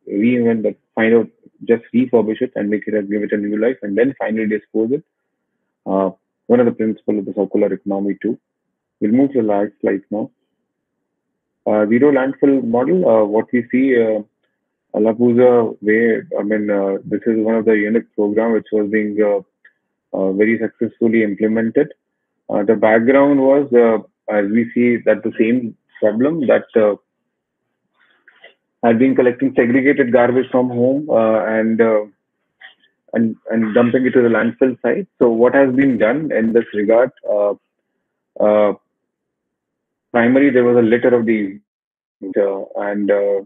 Speaker 3: reinvent that, find out, just refurbish it and make it, give it a new life, and then finally dispose it. Uh, one of the principles of the circular economy too. We'll move to the last slide now. Uh, zero landfill model, uh, what we see, uh, Alappuzha way, I mean, uh, this is one of the unit program which was being uh, very successfully implemented. Uh, the background was, uh, as we see, that the same problem that uh, had been collecting segregated garbage from home uh, and uh, and and dumping it to the landfill site. So what has been done in this regard? Uh, uh, primarily, there was a litter of the uh, and uh,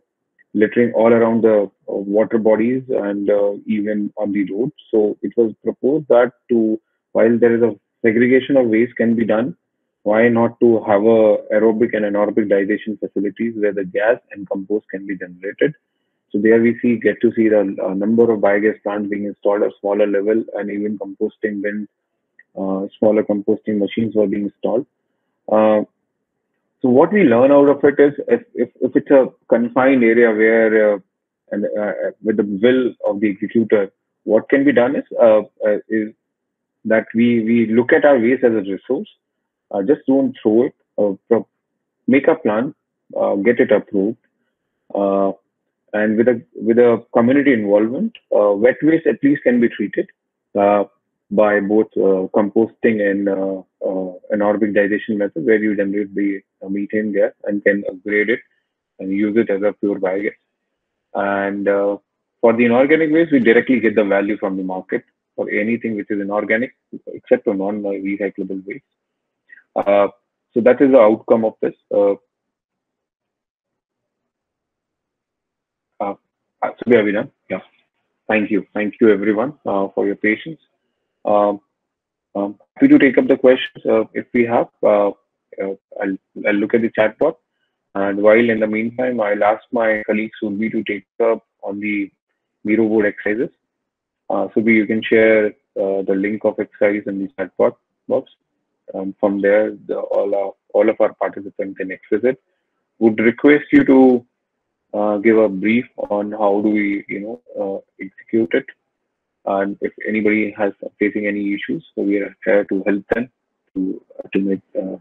Speaker 3: littering all around the uh, water bodies and uh, even on the road. So it was proposed that to while there is a segregation of waste can be done, why not to have a aerobic and anaerobic digestion facilities where the gas and compost can be generated. So there we see get to see the uh, number of biogas plants being installed at smaller level and even composting bins, uh, smaller composting machines were being installed. Uh, so what we learn out of it is if, if, if it's a confined area where uh, and uh, with the will of the executor, what can be done is uh, uh is that we we look at our waste as a resource. Uh, just don't throw it. Uh, make a plan, get it approved, and with a with a community involvement, wet waste at least can be treated by both composting and anaerobic digestion method, where you generate the methane gas and can upgrade it and use it as a pure biogas. And for the inorganic waste, we directly get the value from the market for anything which is inorganic, except for non-recyclable waste. Uh, so that is the outcome of this. Uh, uh. Yeah. Thank you. Thank you everyone uh, for your patience. Um, um, happy to take up the questions uh, if we have. Uh, uh, I'll, I'll look at the chat box. And while in the meantime, I'll ask my colleague Surbi to take up on the Miro board exercises. Uh, you can share uh, the link of exercise in the chat box. Um, from there, the, all, of, all of our participants can access it. Would request you to uh, give a brief on how do we, you know, uh, execute it and if anybody has facing any issues, so we are here to help them to to make uh,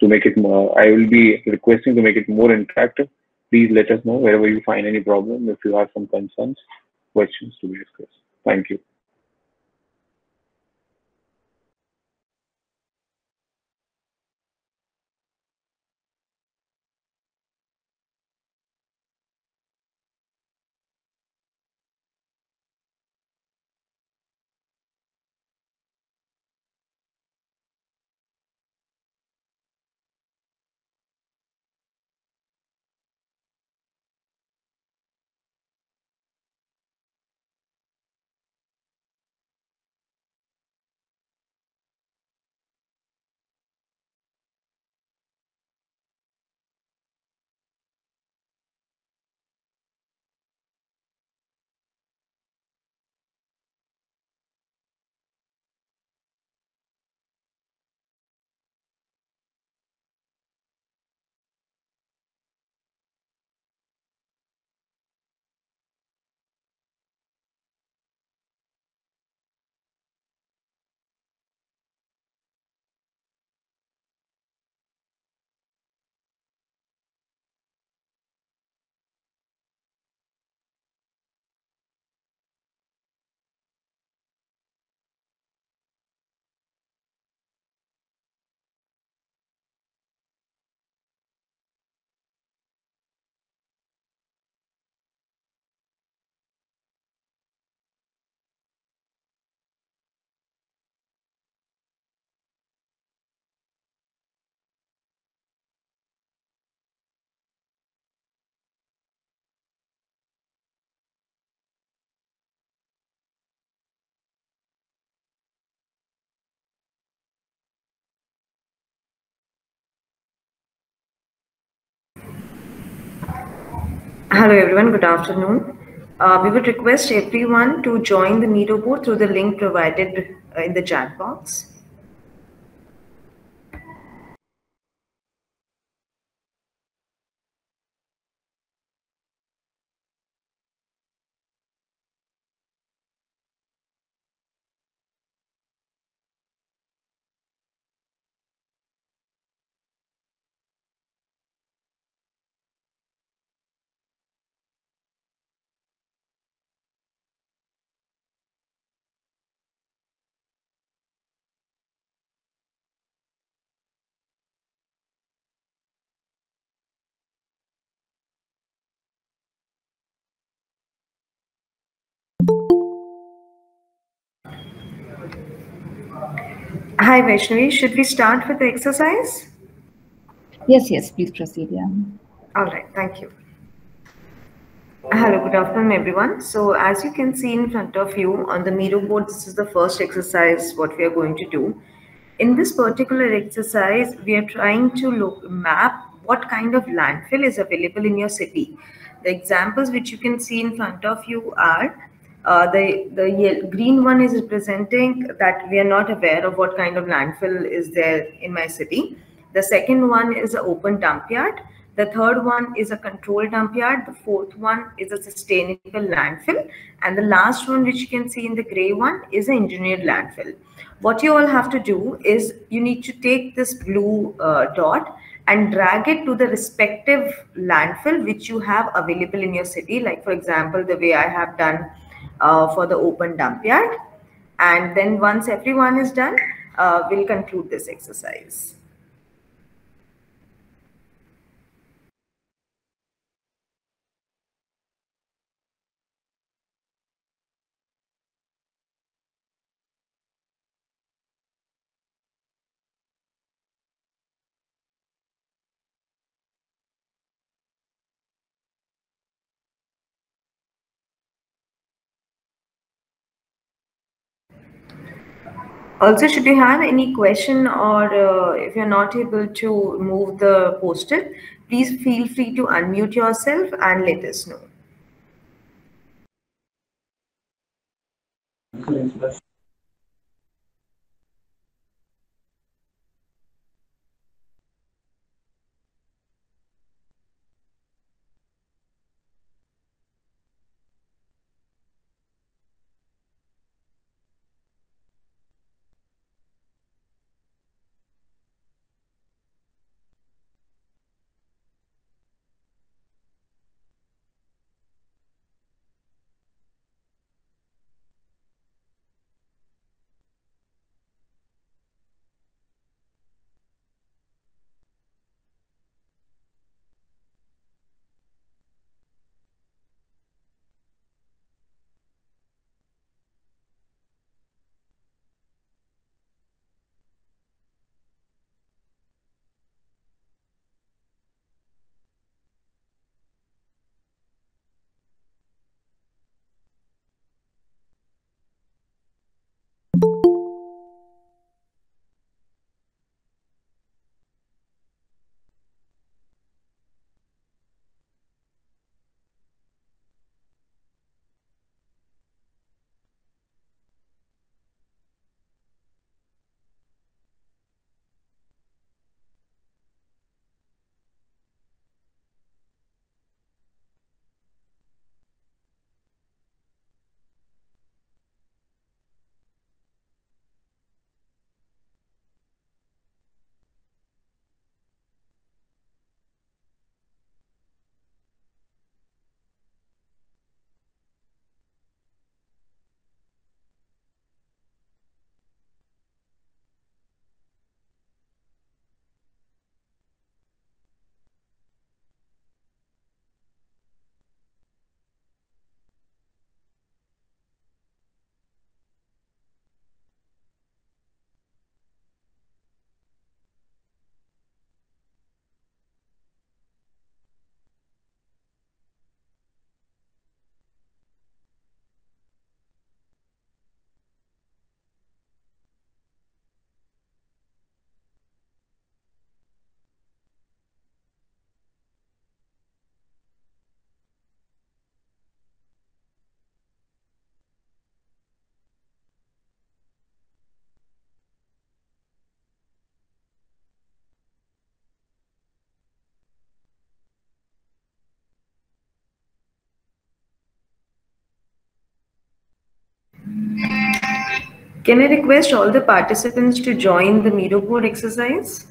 Speaker 3: to make it more. I will be requesting to make it more interactive. Please let us know wherever you find any problem. If you have some concerns, questions to be discussed. Thank you.
Speaker 4: Hello everyone, good afternoon. Uh, we would request everyone to join the Miro board through the link provided in the chat box. Hi, Vaishnavi. Should we start with the exercise?
Speaker 1: Yes, yes, please proceed. Yeah.
Speaker 4: All right, thank you. Hello, good afternoon, everyone. So as you can see in front of you on the Miro board, this is the first exercise what we are going to do. In this particular exercise, we are trying to look map what kind of landfill is available in your city. The examples which you can see in front of you are uh, the the green one is representing that we are not aware of what kind of landfill is there in my city. The second one is an open dump yard. The third one is a controlled dump yard. The fourth one is a sustainable landfill. And the last one, which you can see in the gray one, is an engineered landfill. What you all have to do is you need to take this blue uh, dot and drag it to the respective landfill which you have available in your city. Like, for example, the way I have done uh, for the open dump yard. And then once everyone is done, uh, we'll conclude this exercise. Also, should you have any question or uh, if you're not able to move the poster, please feel free to unmute yourself and let us know. Can I request all the participants to join the Miro board exercise?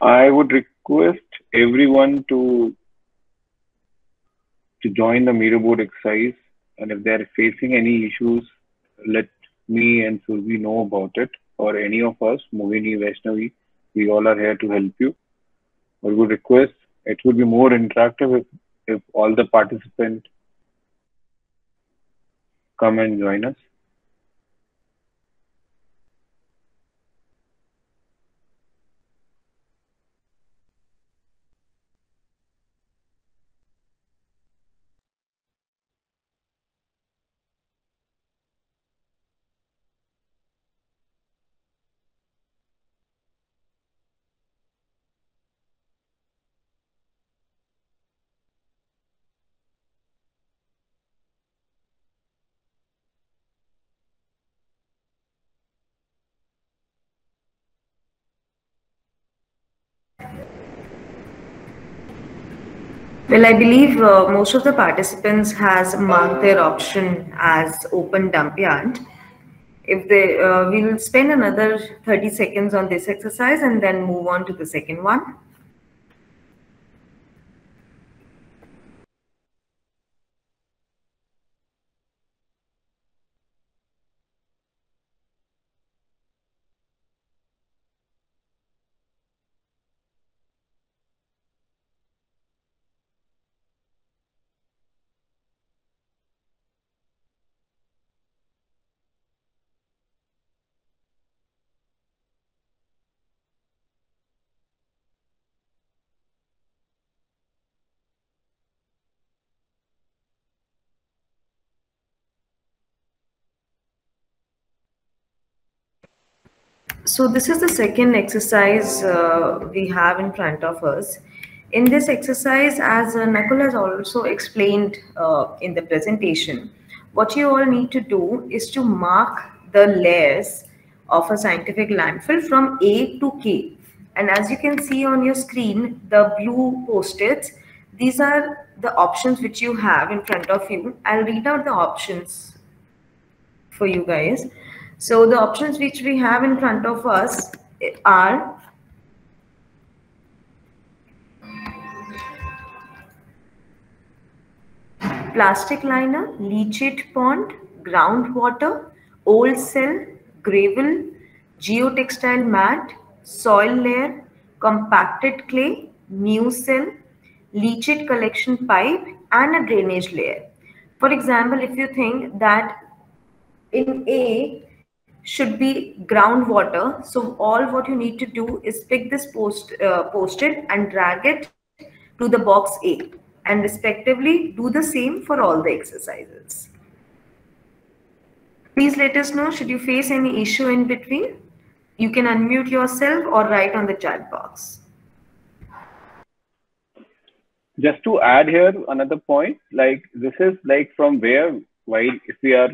Speaker 3: I would request everyone to to join the Miro board exercise, and if they are facing any issues, let me and Suzy know about it, or any of us, Mohini, Vaishnavi, we all are here to help you. I would request it would be more interactive if, if all the participants come and join us.
Speaker 4: Well, I believe uh, most of the participants has marked their option as open dump yard. If they, uh, we'll spend another 30 seconds on this exercise and then move on to the second one. So this is the second exercise uh, we have in front of us. In this exercise, as uh, Nakul has also explained uh, in the presentation, what you all need to do is to mark the layers of a scientific landfill from A to K. And as you can see on your screen, the blue post-its, these are the options which you have in front of you. I'll read out the options for you guys. So the options which we have in front of us are plastic liner, leachate pond, groundwater, old cell, gravel, geotextile mat, soil layer, compacted clay, new cell, leachate collection pipe, and a drainage layer. For example, if you think that in A, should be groundwater. So all what you need to do is pick this post uh, post-it and drag it to the box A and respectively do the same for all the exercises. Please let us know should you face any issue in between. You can unmute yourself or write on the chat box.
Speaker 3: Just to add here another point, like this is like from where, while if we are,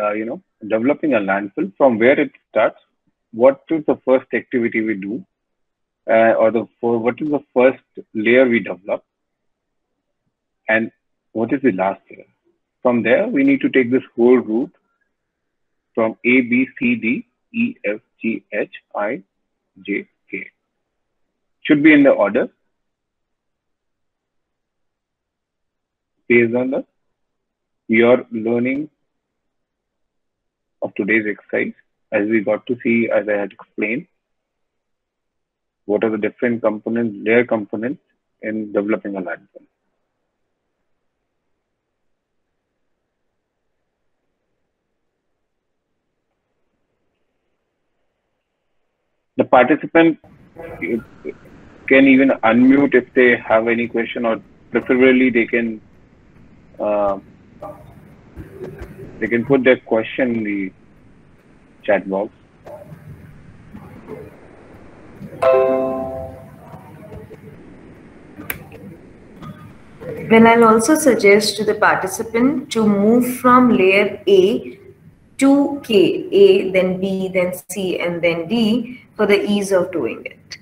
Speaker 3: uh, you know, developing a landfill, from where it starts, what is the first activity we do, uh, or the for what is the first layer we develop, and what is the last layer. From there, we need to take this whole route from A, B, C, D, E, F, G, H, I, J, K. Should be in the order based on the your learning of today's exercise as we got to see, as I had explained, what are the different components, layer components in developing a landfill. The participant can even unmute if they have any question or preferably they can uh, they can put their question in the chat box.
Speaker 4: Then I'll also suggest to the participant to move from layer A to K, A, then B, then C, and then D for the ease of doing it.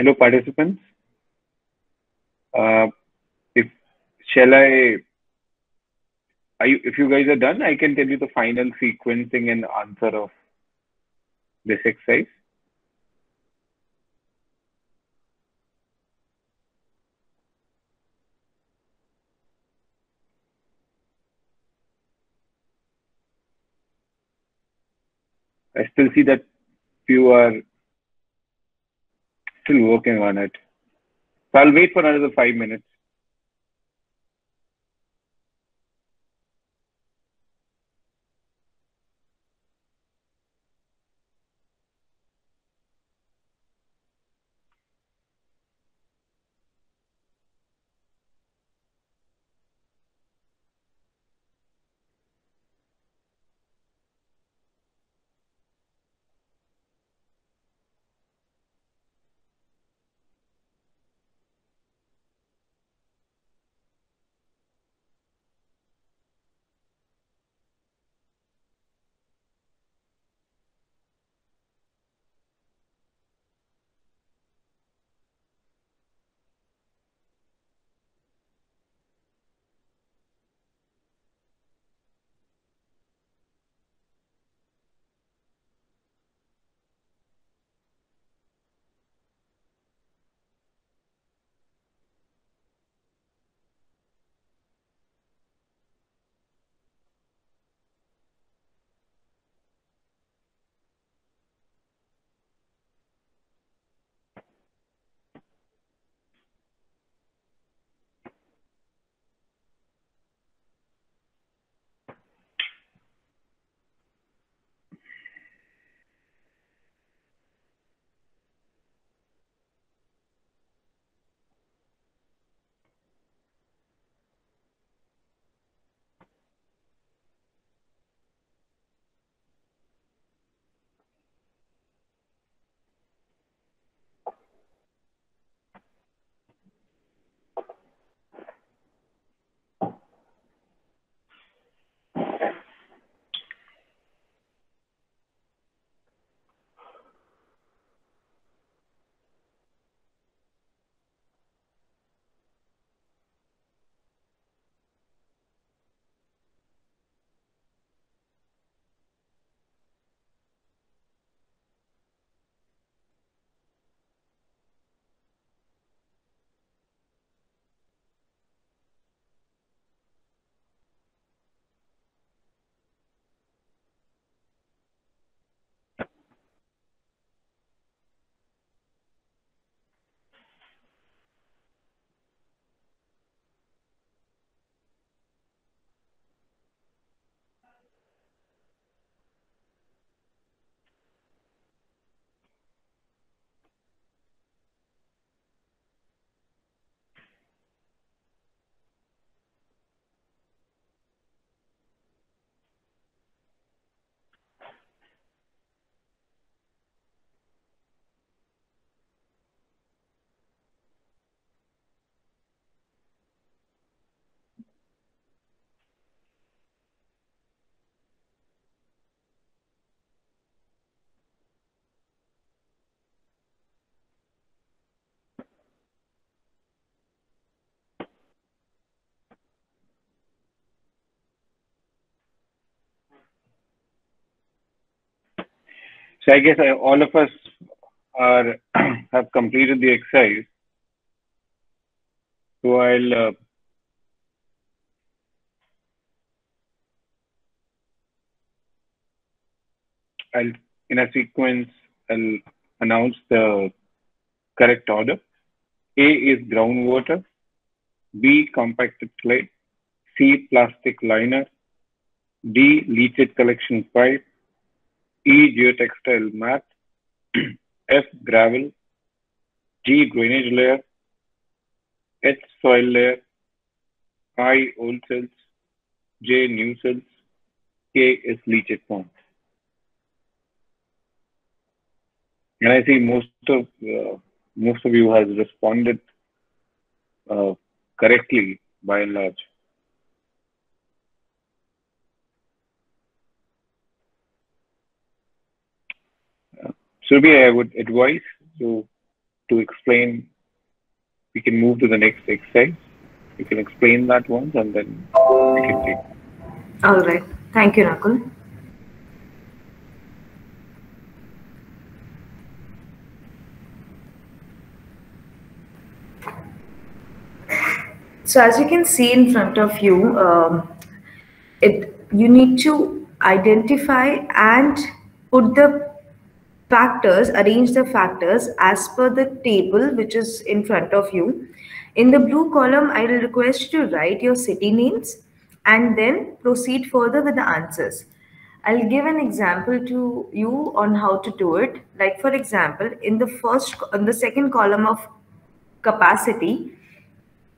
Speaker 3: Hello, participants. Uh, if shall I? You, if you guys are done, I can tell you the final sequencing and answer of this exercise. I still see that few are still working on it. So I'll wait for another five minutes. So I guess all of us are (clears throat) have completed the exercise. So I'll uh, I'll in a sequence I'll announce the correct order. A is groundwater, B compacted clay, C plastic liner, D leachate collection pipe, E geotextile mat, (clears throat) F gravel, G drainage layer, H soil layer, I old cells, J new cells, K is leachate pond. And I see most of uh, most of you has responded uh, correctly by and large. Surabhi, I would advise you to explain, we can move to the next exercise. You can explain that once and then we can take.
Speaker 4: All right. Thank you, Nakul. So as you can see in front of you, um, it you need to identify and put the factors, arrange the factors as per the table which is in front of you. In the blue column, I will request you to write your city names and then proceed further with the answers. I'll give an example to you on how to do it. Like for example, in the first, on the second column of capacity,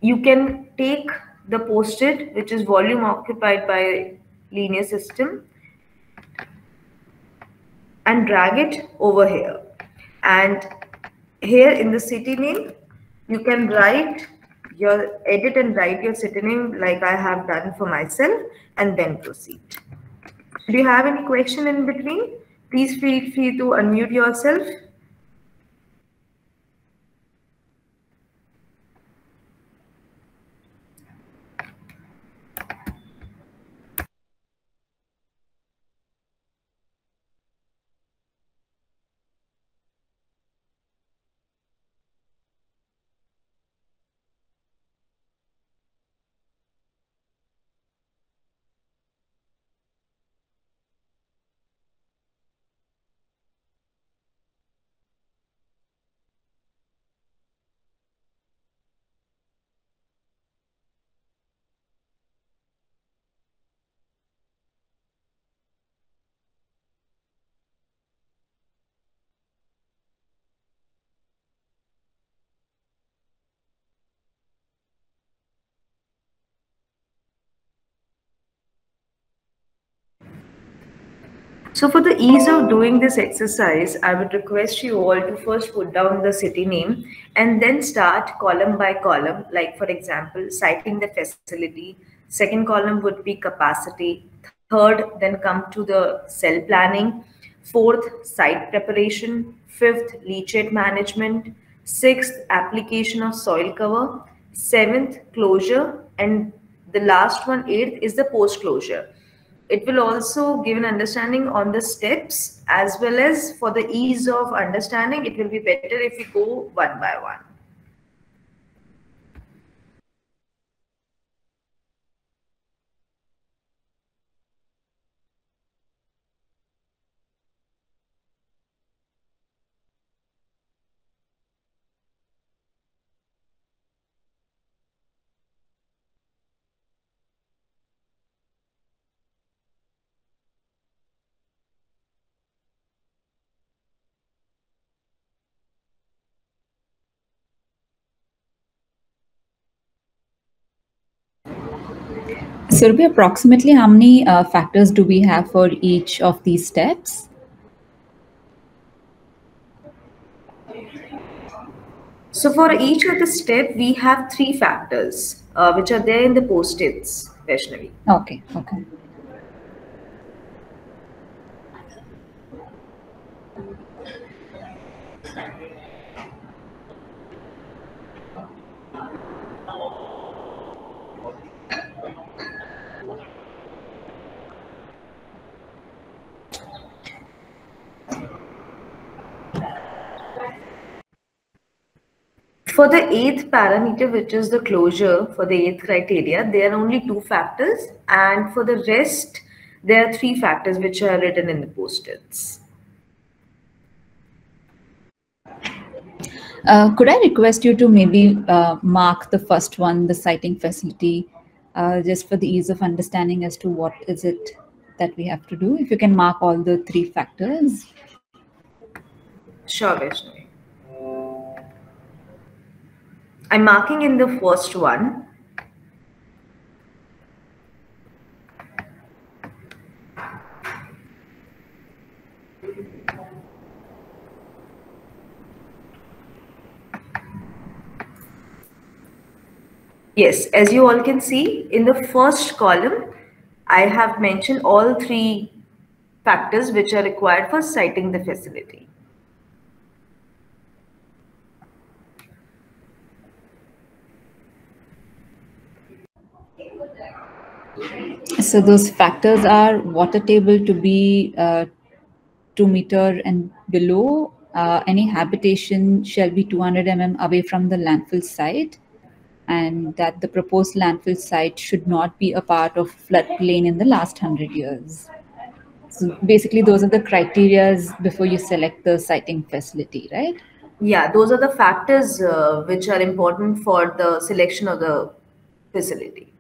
Speaker 4: you can take the post-it, which is volume occupied by liner system, and drag it over here. And here in the city name, you can write your edit and write your city name like I have done for myself and then proceed. Do you have any question in between? Please feel free to unmute yourself. So for the ease of doing this exercise, I would request you all to first put down the city name and then start column by column. Like for example, siting the facility. Second column would be capacity. Third, then come to the cell planning. Fourth, site preparation. Fifth, leachate management. Sixth, application of soil cover. Seventh, closure. And the last one, eighth, is the post closure it will also give an understanding on the steps as well as for the ease of understanding it will be better if we go one by one
Speaker 1: So, Ruby, approximately how many uh, factors do we have for each of these steps?
Speaker 4: So for each of the step, we have three factors, uh, which are there in the post-its, Vaishnavi.
Speaker 1: Okay, okay.
Speaker 4: For the eighth parameter, which is the closure for the eighth criteria, there are only two factors. And for the rest, there are three factors which are written in the post-its.
Speaker 1: Uh, could I request you to maybe uh, mark the first one, the siting facility, uh, just for the ease of understanding as to what is it that we have to do? If you can mark all the three factors.
Speaker 4: Sure, Vaishnavi. I'm marking in the first one. Yes, as you all can see, in the first column, I have mentioned all three factors which are required for siting the facility.
Speaker 1: So those factors are water table to be uh, two meter and below. Uh, any habitation shall be 200 mm away from the landfill site and that the proposed landfill site should not be a part of floodplain in the last 100 years. So basically those are the criterias before you select the siting facility, right?
Speaker 4: Yeah, those are the factors uh, which are important for the selection of the facility.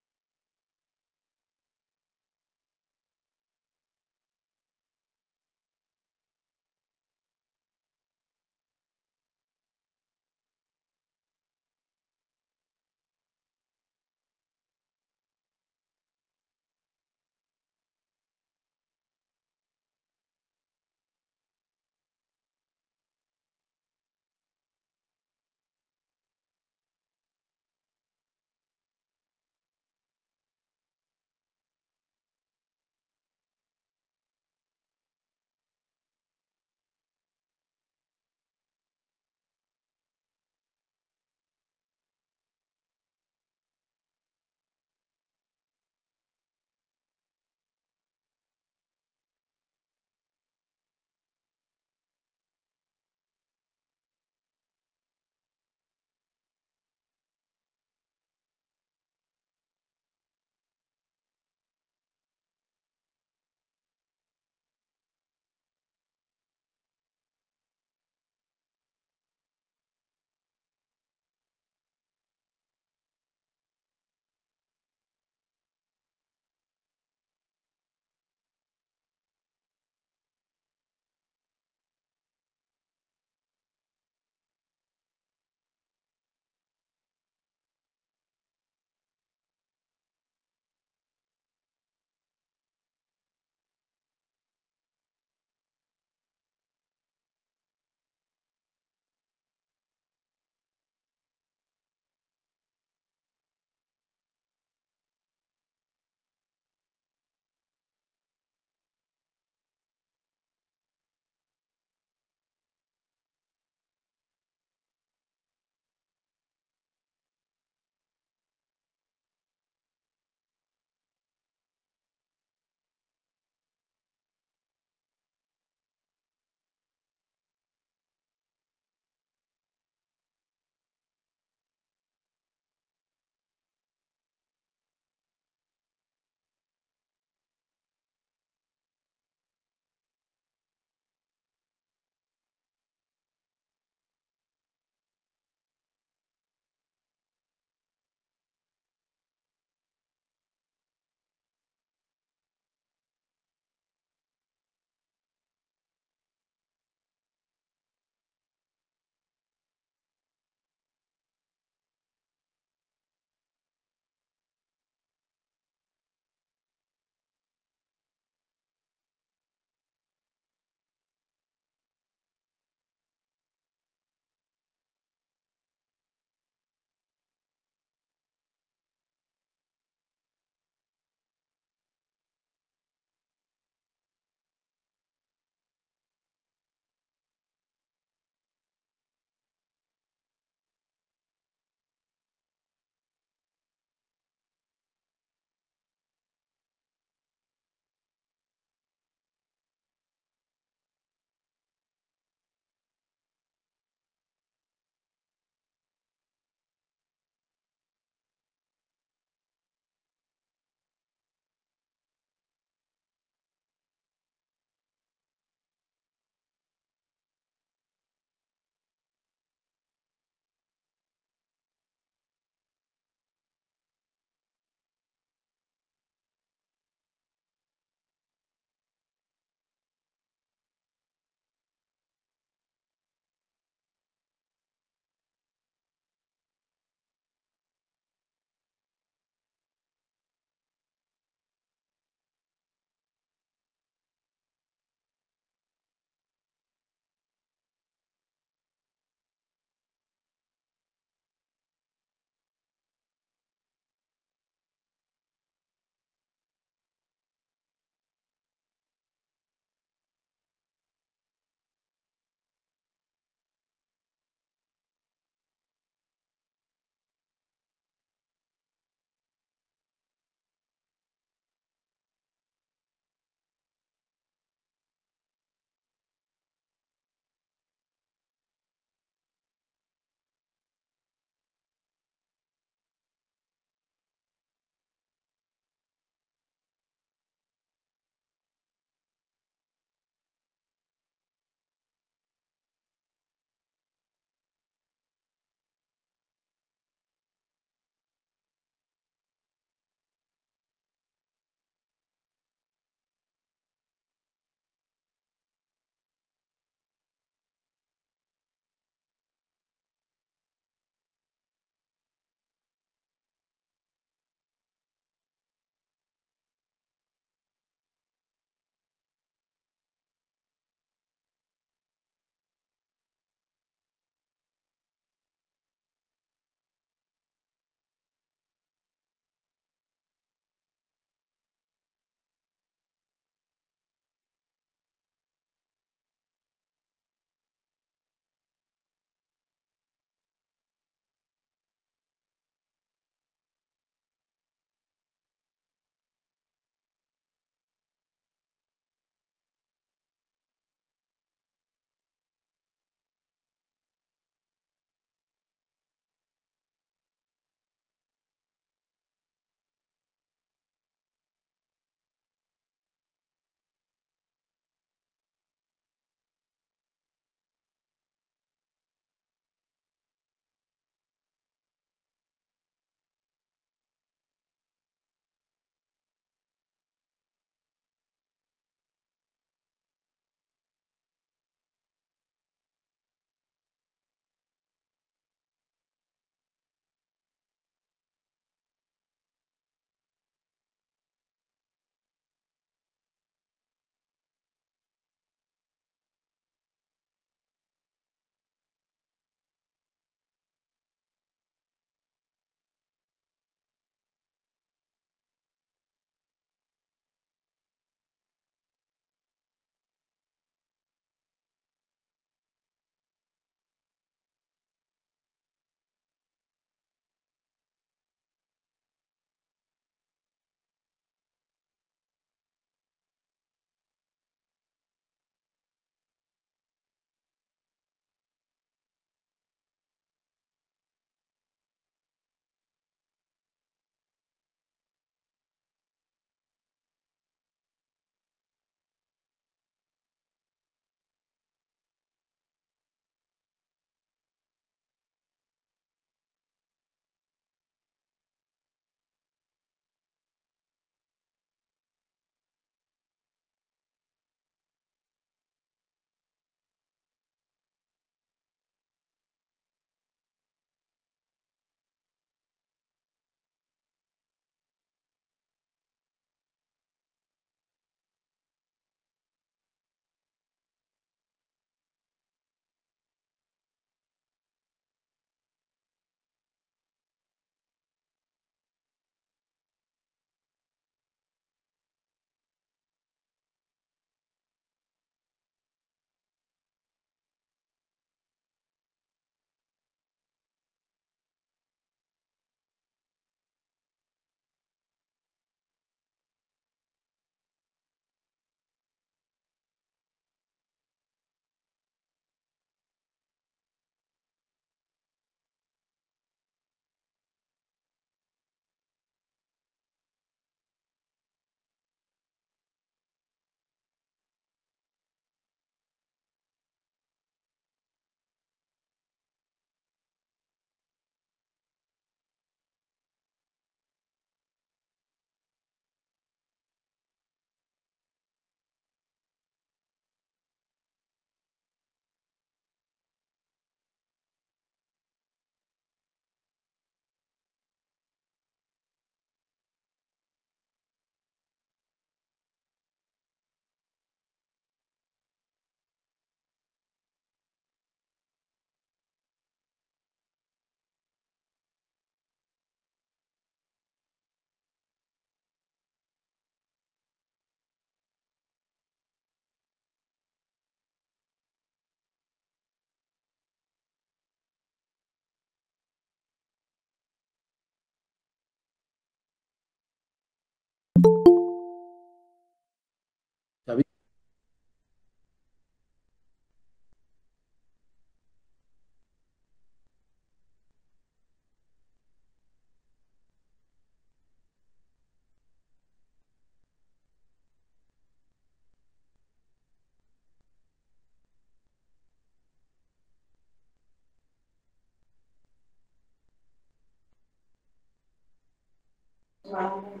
Speaker 4: 나오고.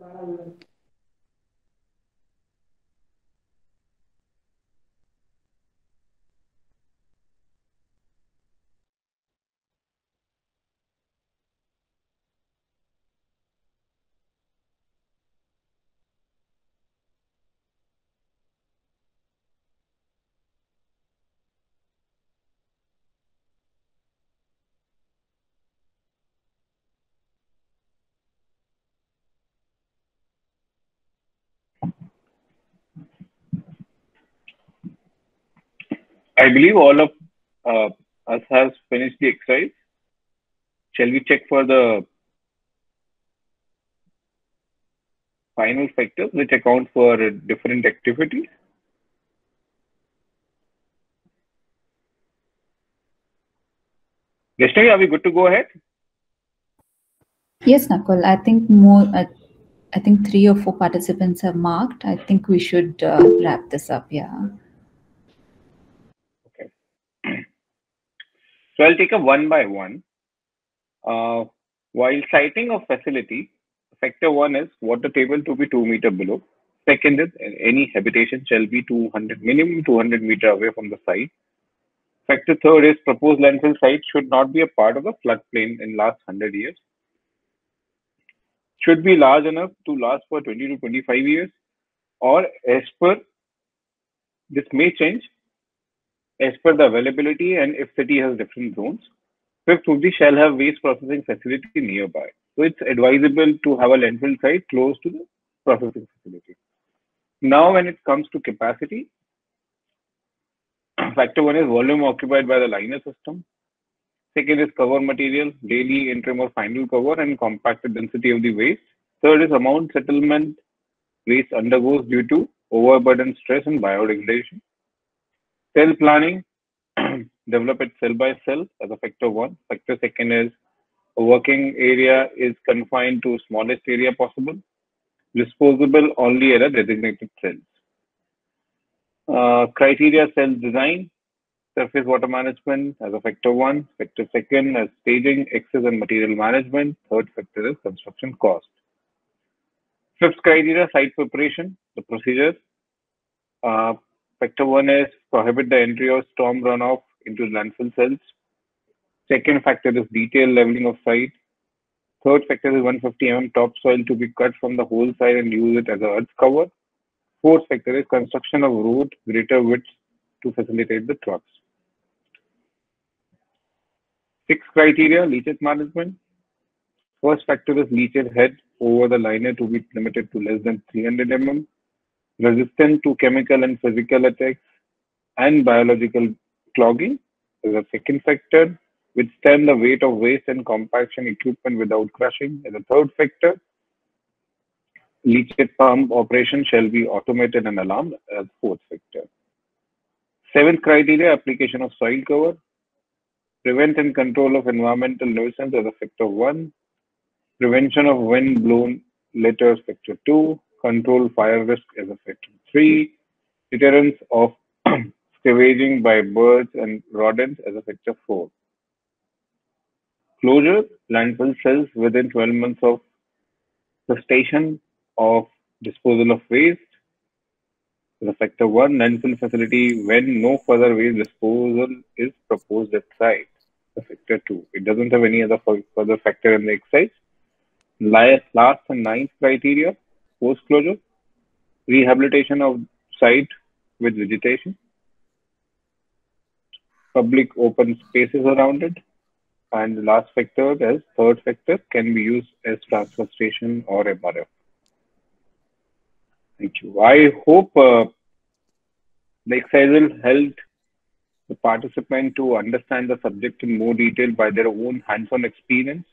Speaker 3: 말하는 I believe all of uh, us has finished the exercise. Shall we check for the final factors which account for different activities? Vaishnavi, are we good to go ahead?
Speaker 1: Yes, Nakul. I think more. Uh, I think three or four participants have marked. I think we should uh, wrap this up. Yeah.
Speaker 3: So I'll take a one by one. Uh, while siting of facility, factor one is water table to be two meter below. Second is any habitation shall be 200 minimum 200 meter away from the site. Factor third is proposed landfill site should not be a part of the floodplain in last 100 years. Should be large enough to last for 20 to 25 years or as per this may change as per the availability and if city has different zones. Fifth be shall have waste processing facility nearby. So it's advisable to have a landfill site close to the processing facility. Now, when it comes to capacity, (clears throat) factor one is volume occupied by the liner system. Second is cover material, daily, interim or final cover and compacted density of the waste. Third is amount settlement waste undergoes due to overburden stress and biodegradation. Cell planning, (clears throat) develop it cell by cell as a factor one. Factor second is a working area is confined to smallest area possible. Disposable only at a designated cells. Uh, criteria cell design, surface water management as a factor one. Factor second as staging, access and material management. Third factor is construction cost. Fifth criteria, site preparation, the procedures. Uh, Factor one is prohibit the entry of storm runoff into landfill cells. Second factor is detailed leveling of site. Third factor is 150 mm topsoil to be cut from the whole site and use it as a earth cover. Fourth factor is construction of road greater width to facilitate the trucks. Sixth criteria, leachate management. First factor is leachate head over the liner to be limited to less than 300 mm resistant to chemical and physical attacks and biological clogging is a second factor. Withstand the weight of waste and compaction equipment without crushing is a third factor. Leachate pump operation shall be automated and alarmed as fourth factor. Seventh criteria, application of soil cover. Prevent and control of environmental nuisance as a factor one. Prevention of wind blown litter factor two control fire risk as a factor. Three, deterrence of (clears throat) scavenging by birds and rodents as a factor four. Closure, landfill cells within 12 months of the station of disposal of waste as a factor one. Landfill facility when no further waste disposal is proposed at site. The factor two. It doesn't have any other further factor in the exercise. Last and ninth criteria post closure, rehabilitation of site with vegetation, public open spaces around it, and the last factor as third factor can be used as transfer station or MRF. Thank you. I hope uh, the exercise helped the participant to understand the subject in more detail by their own hands-on experience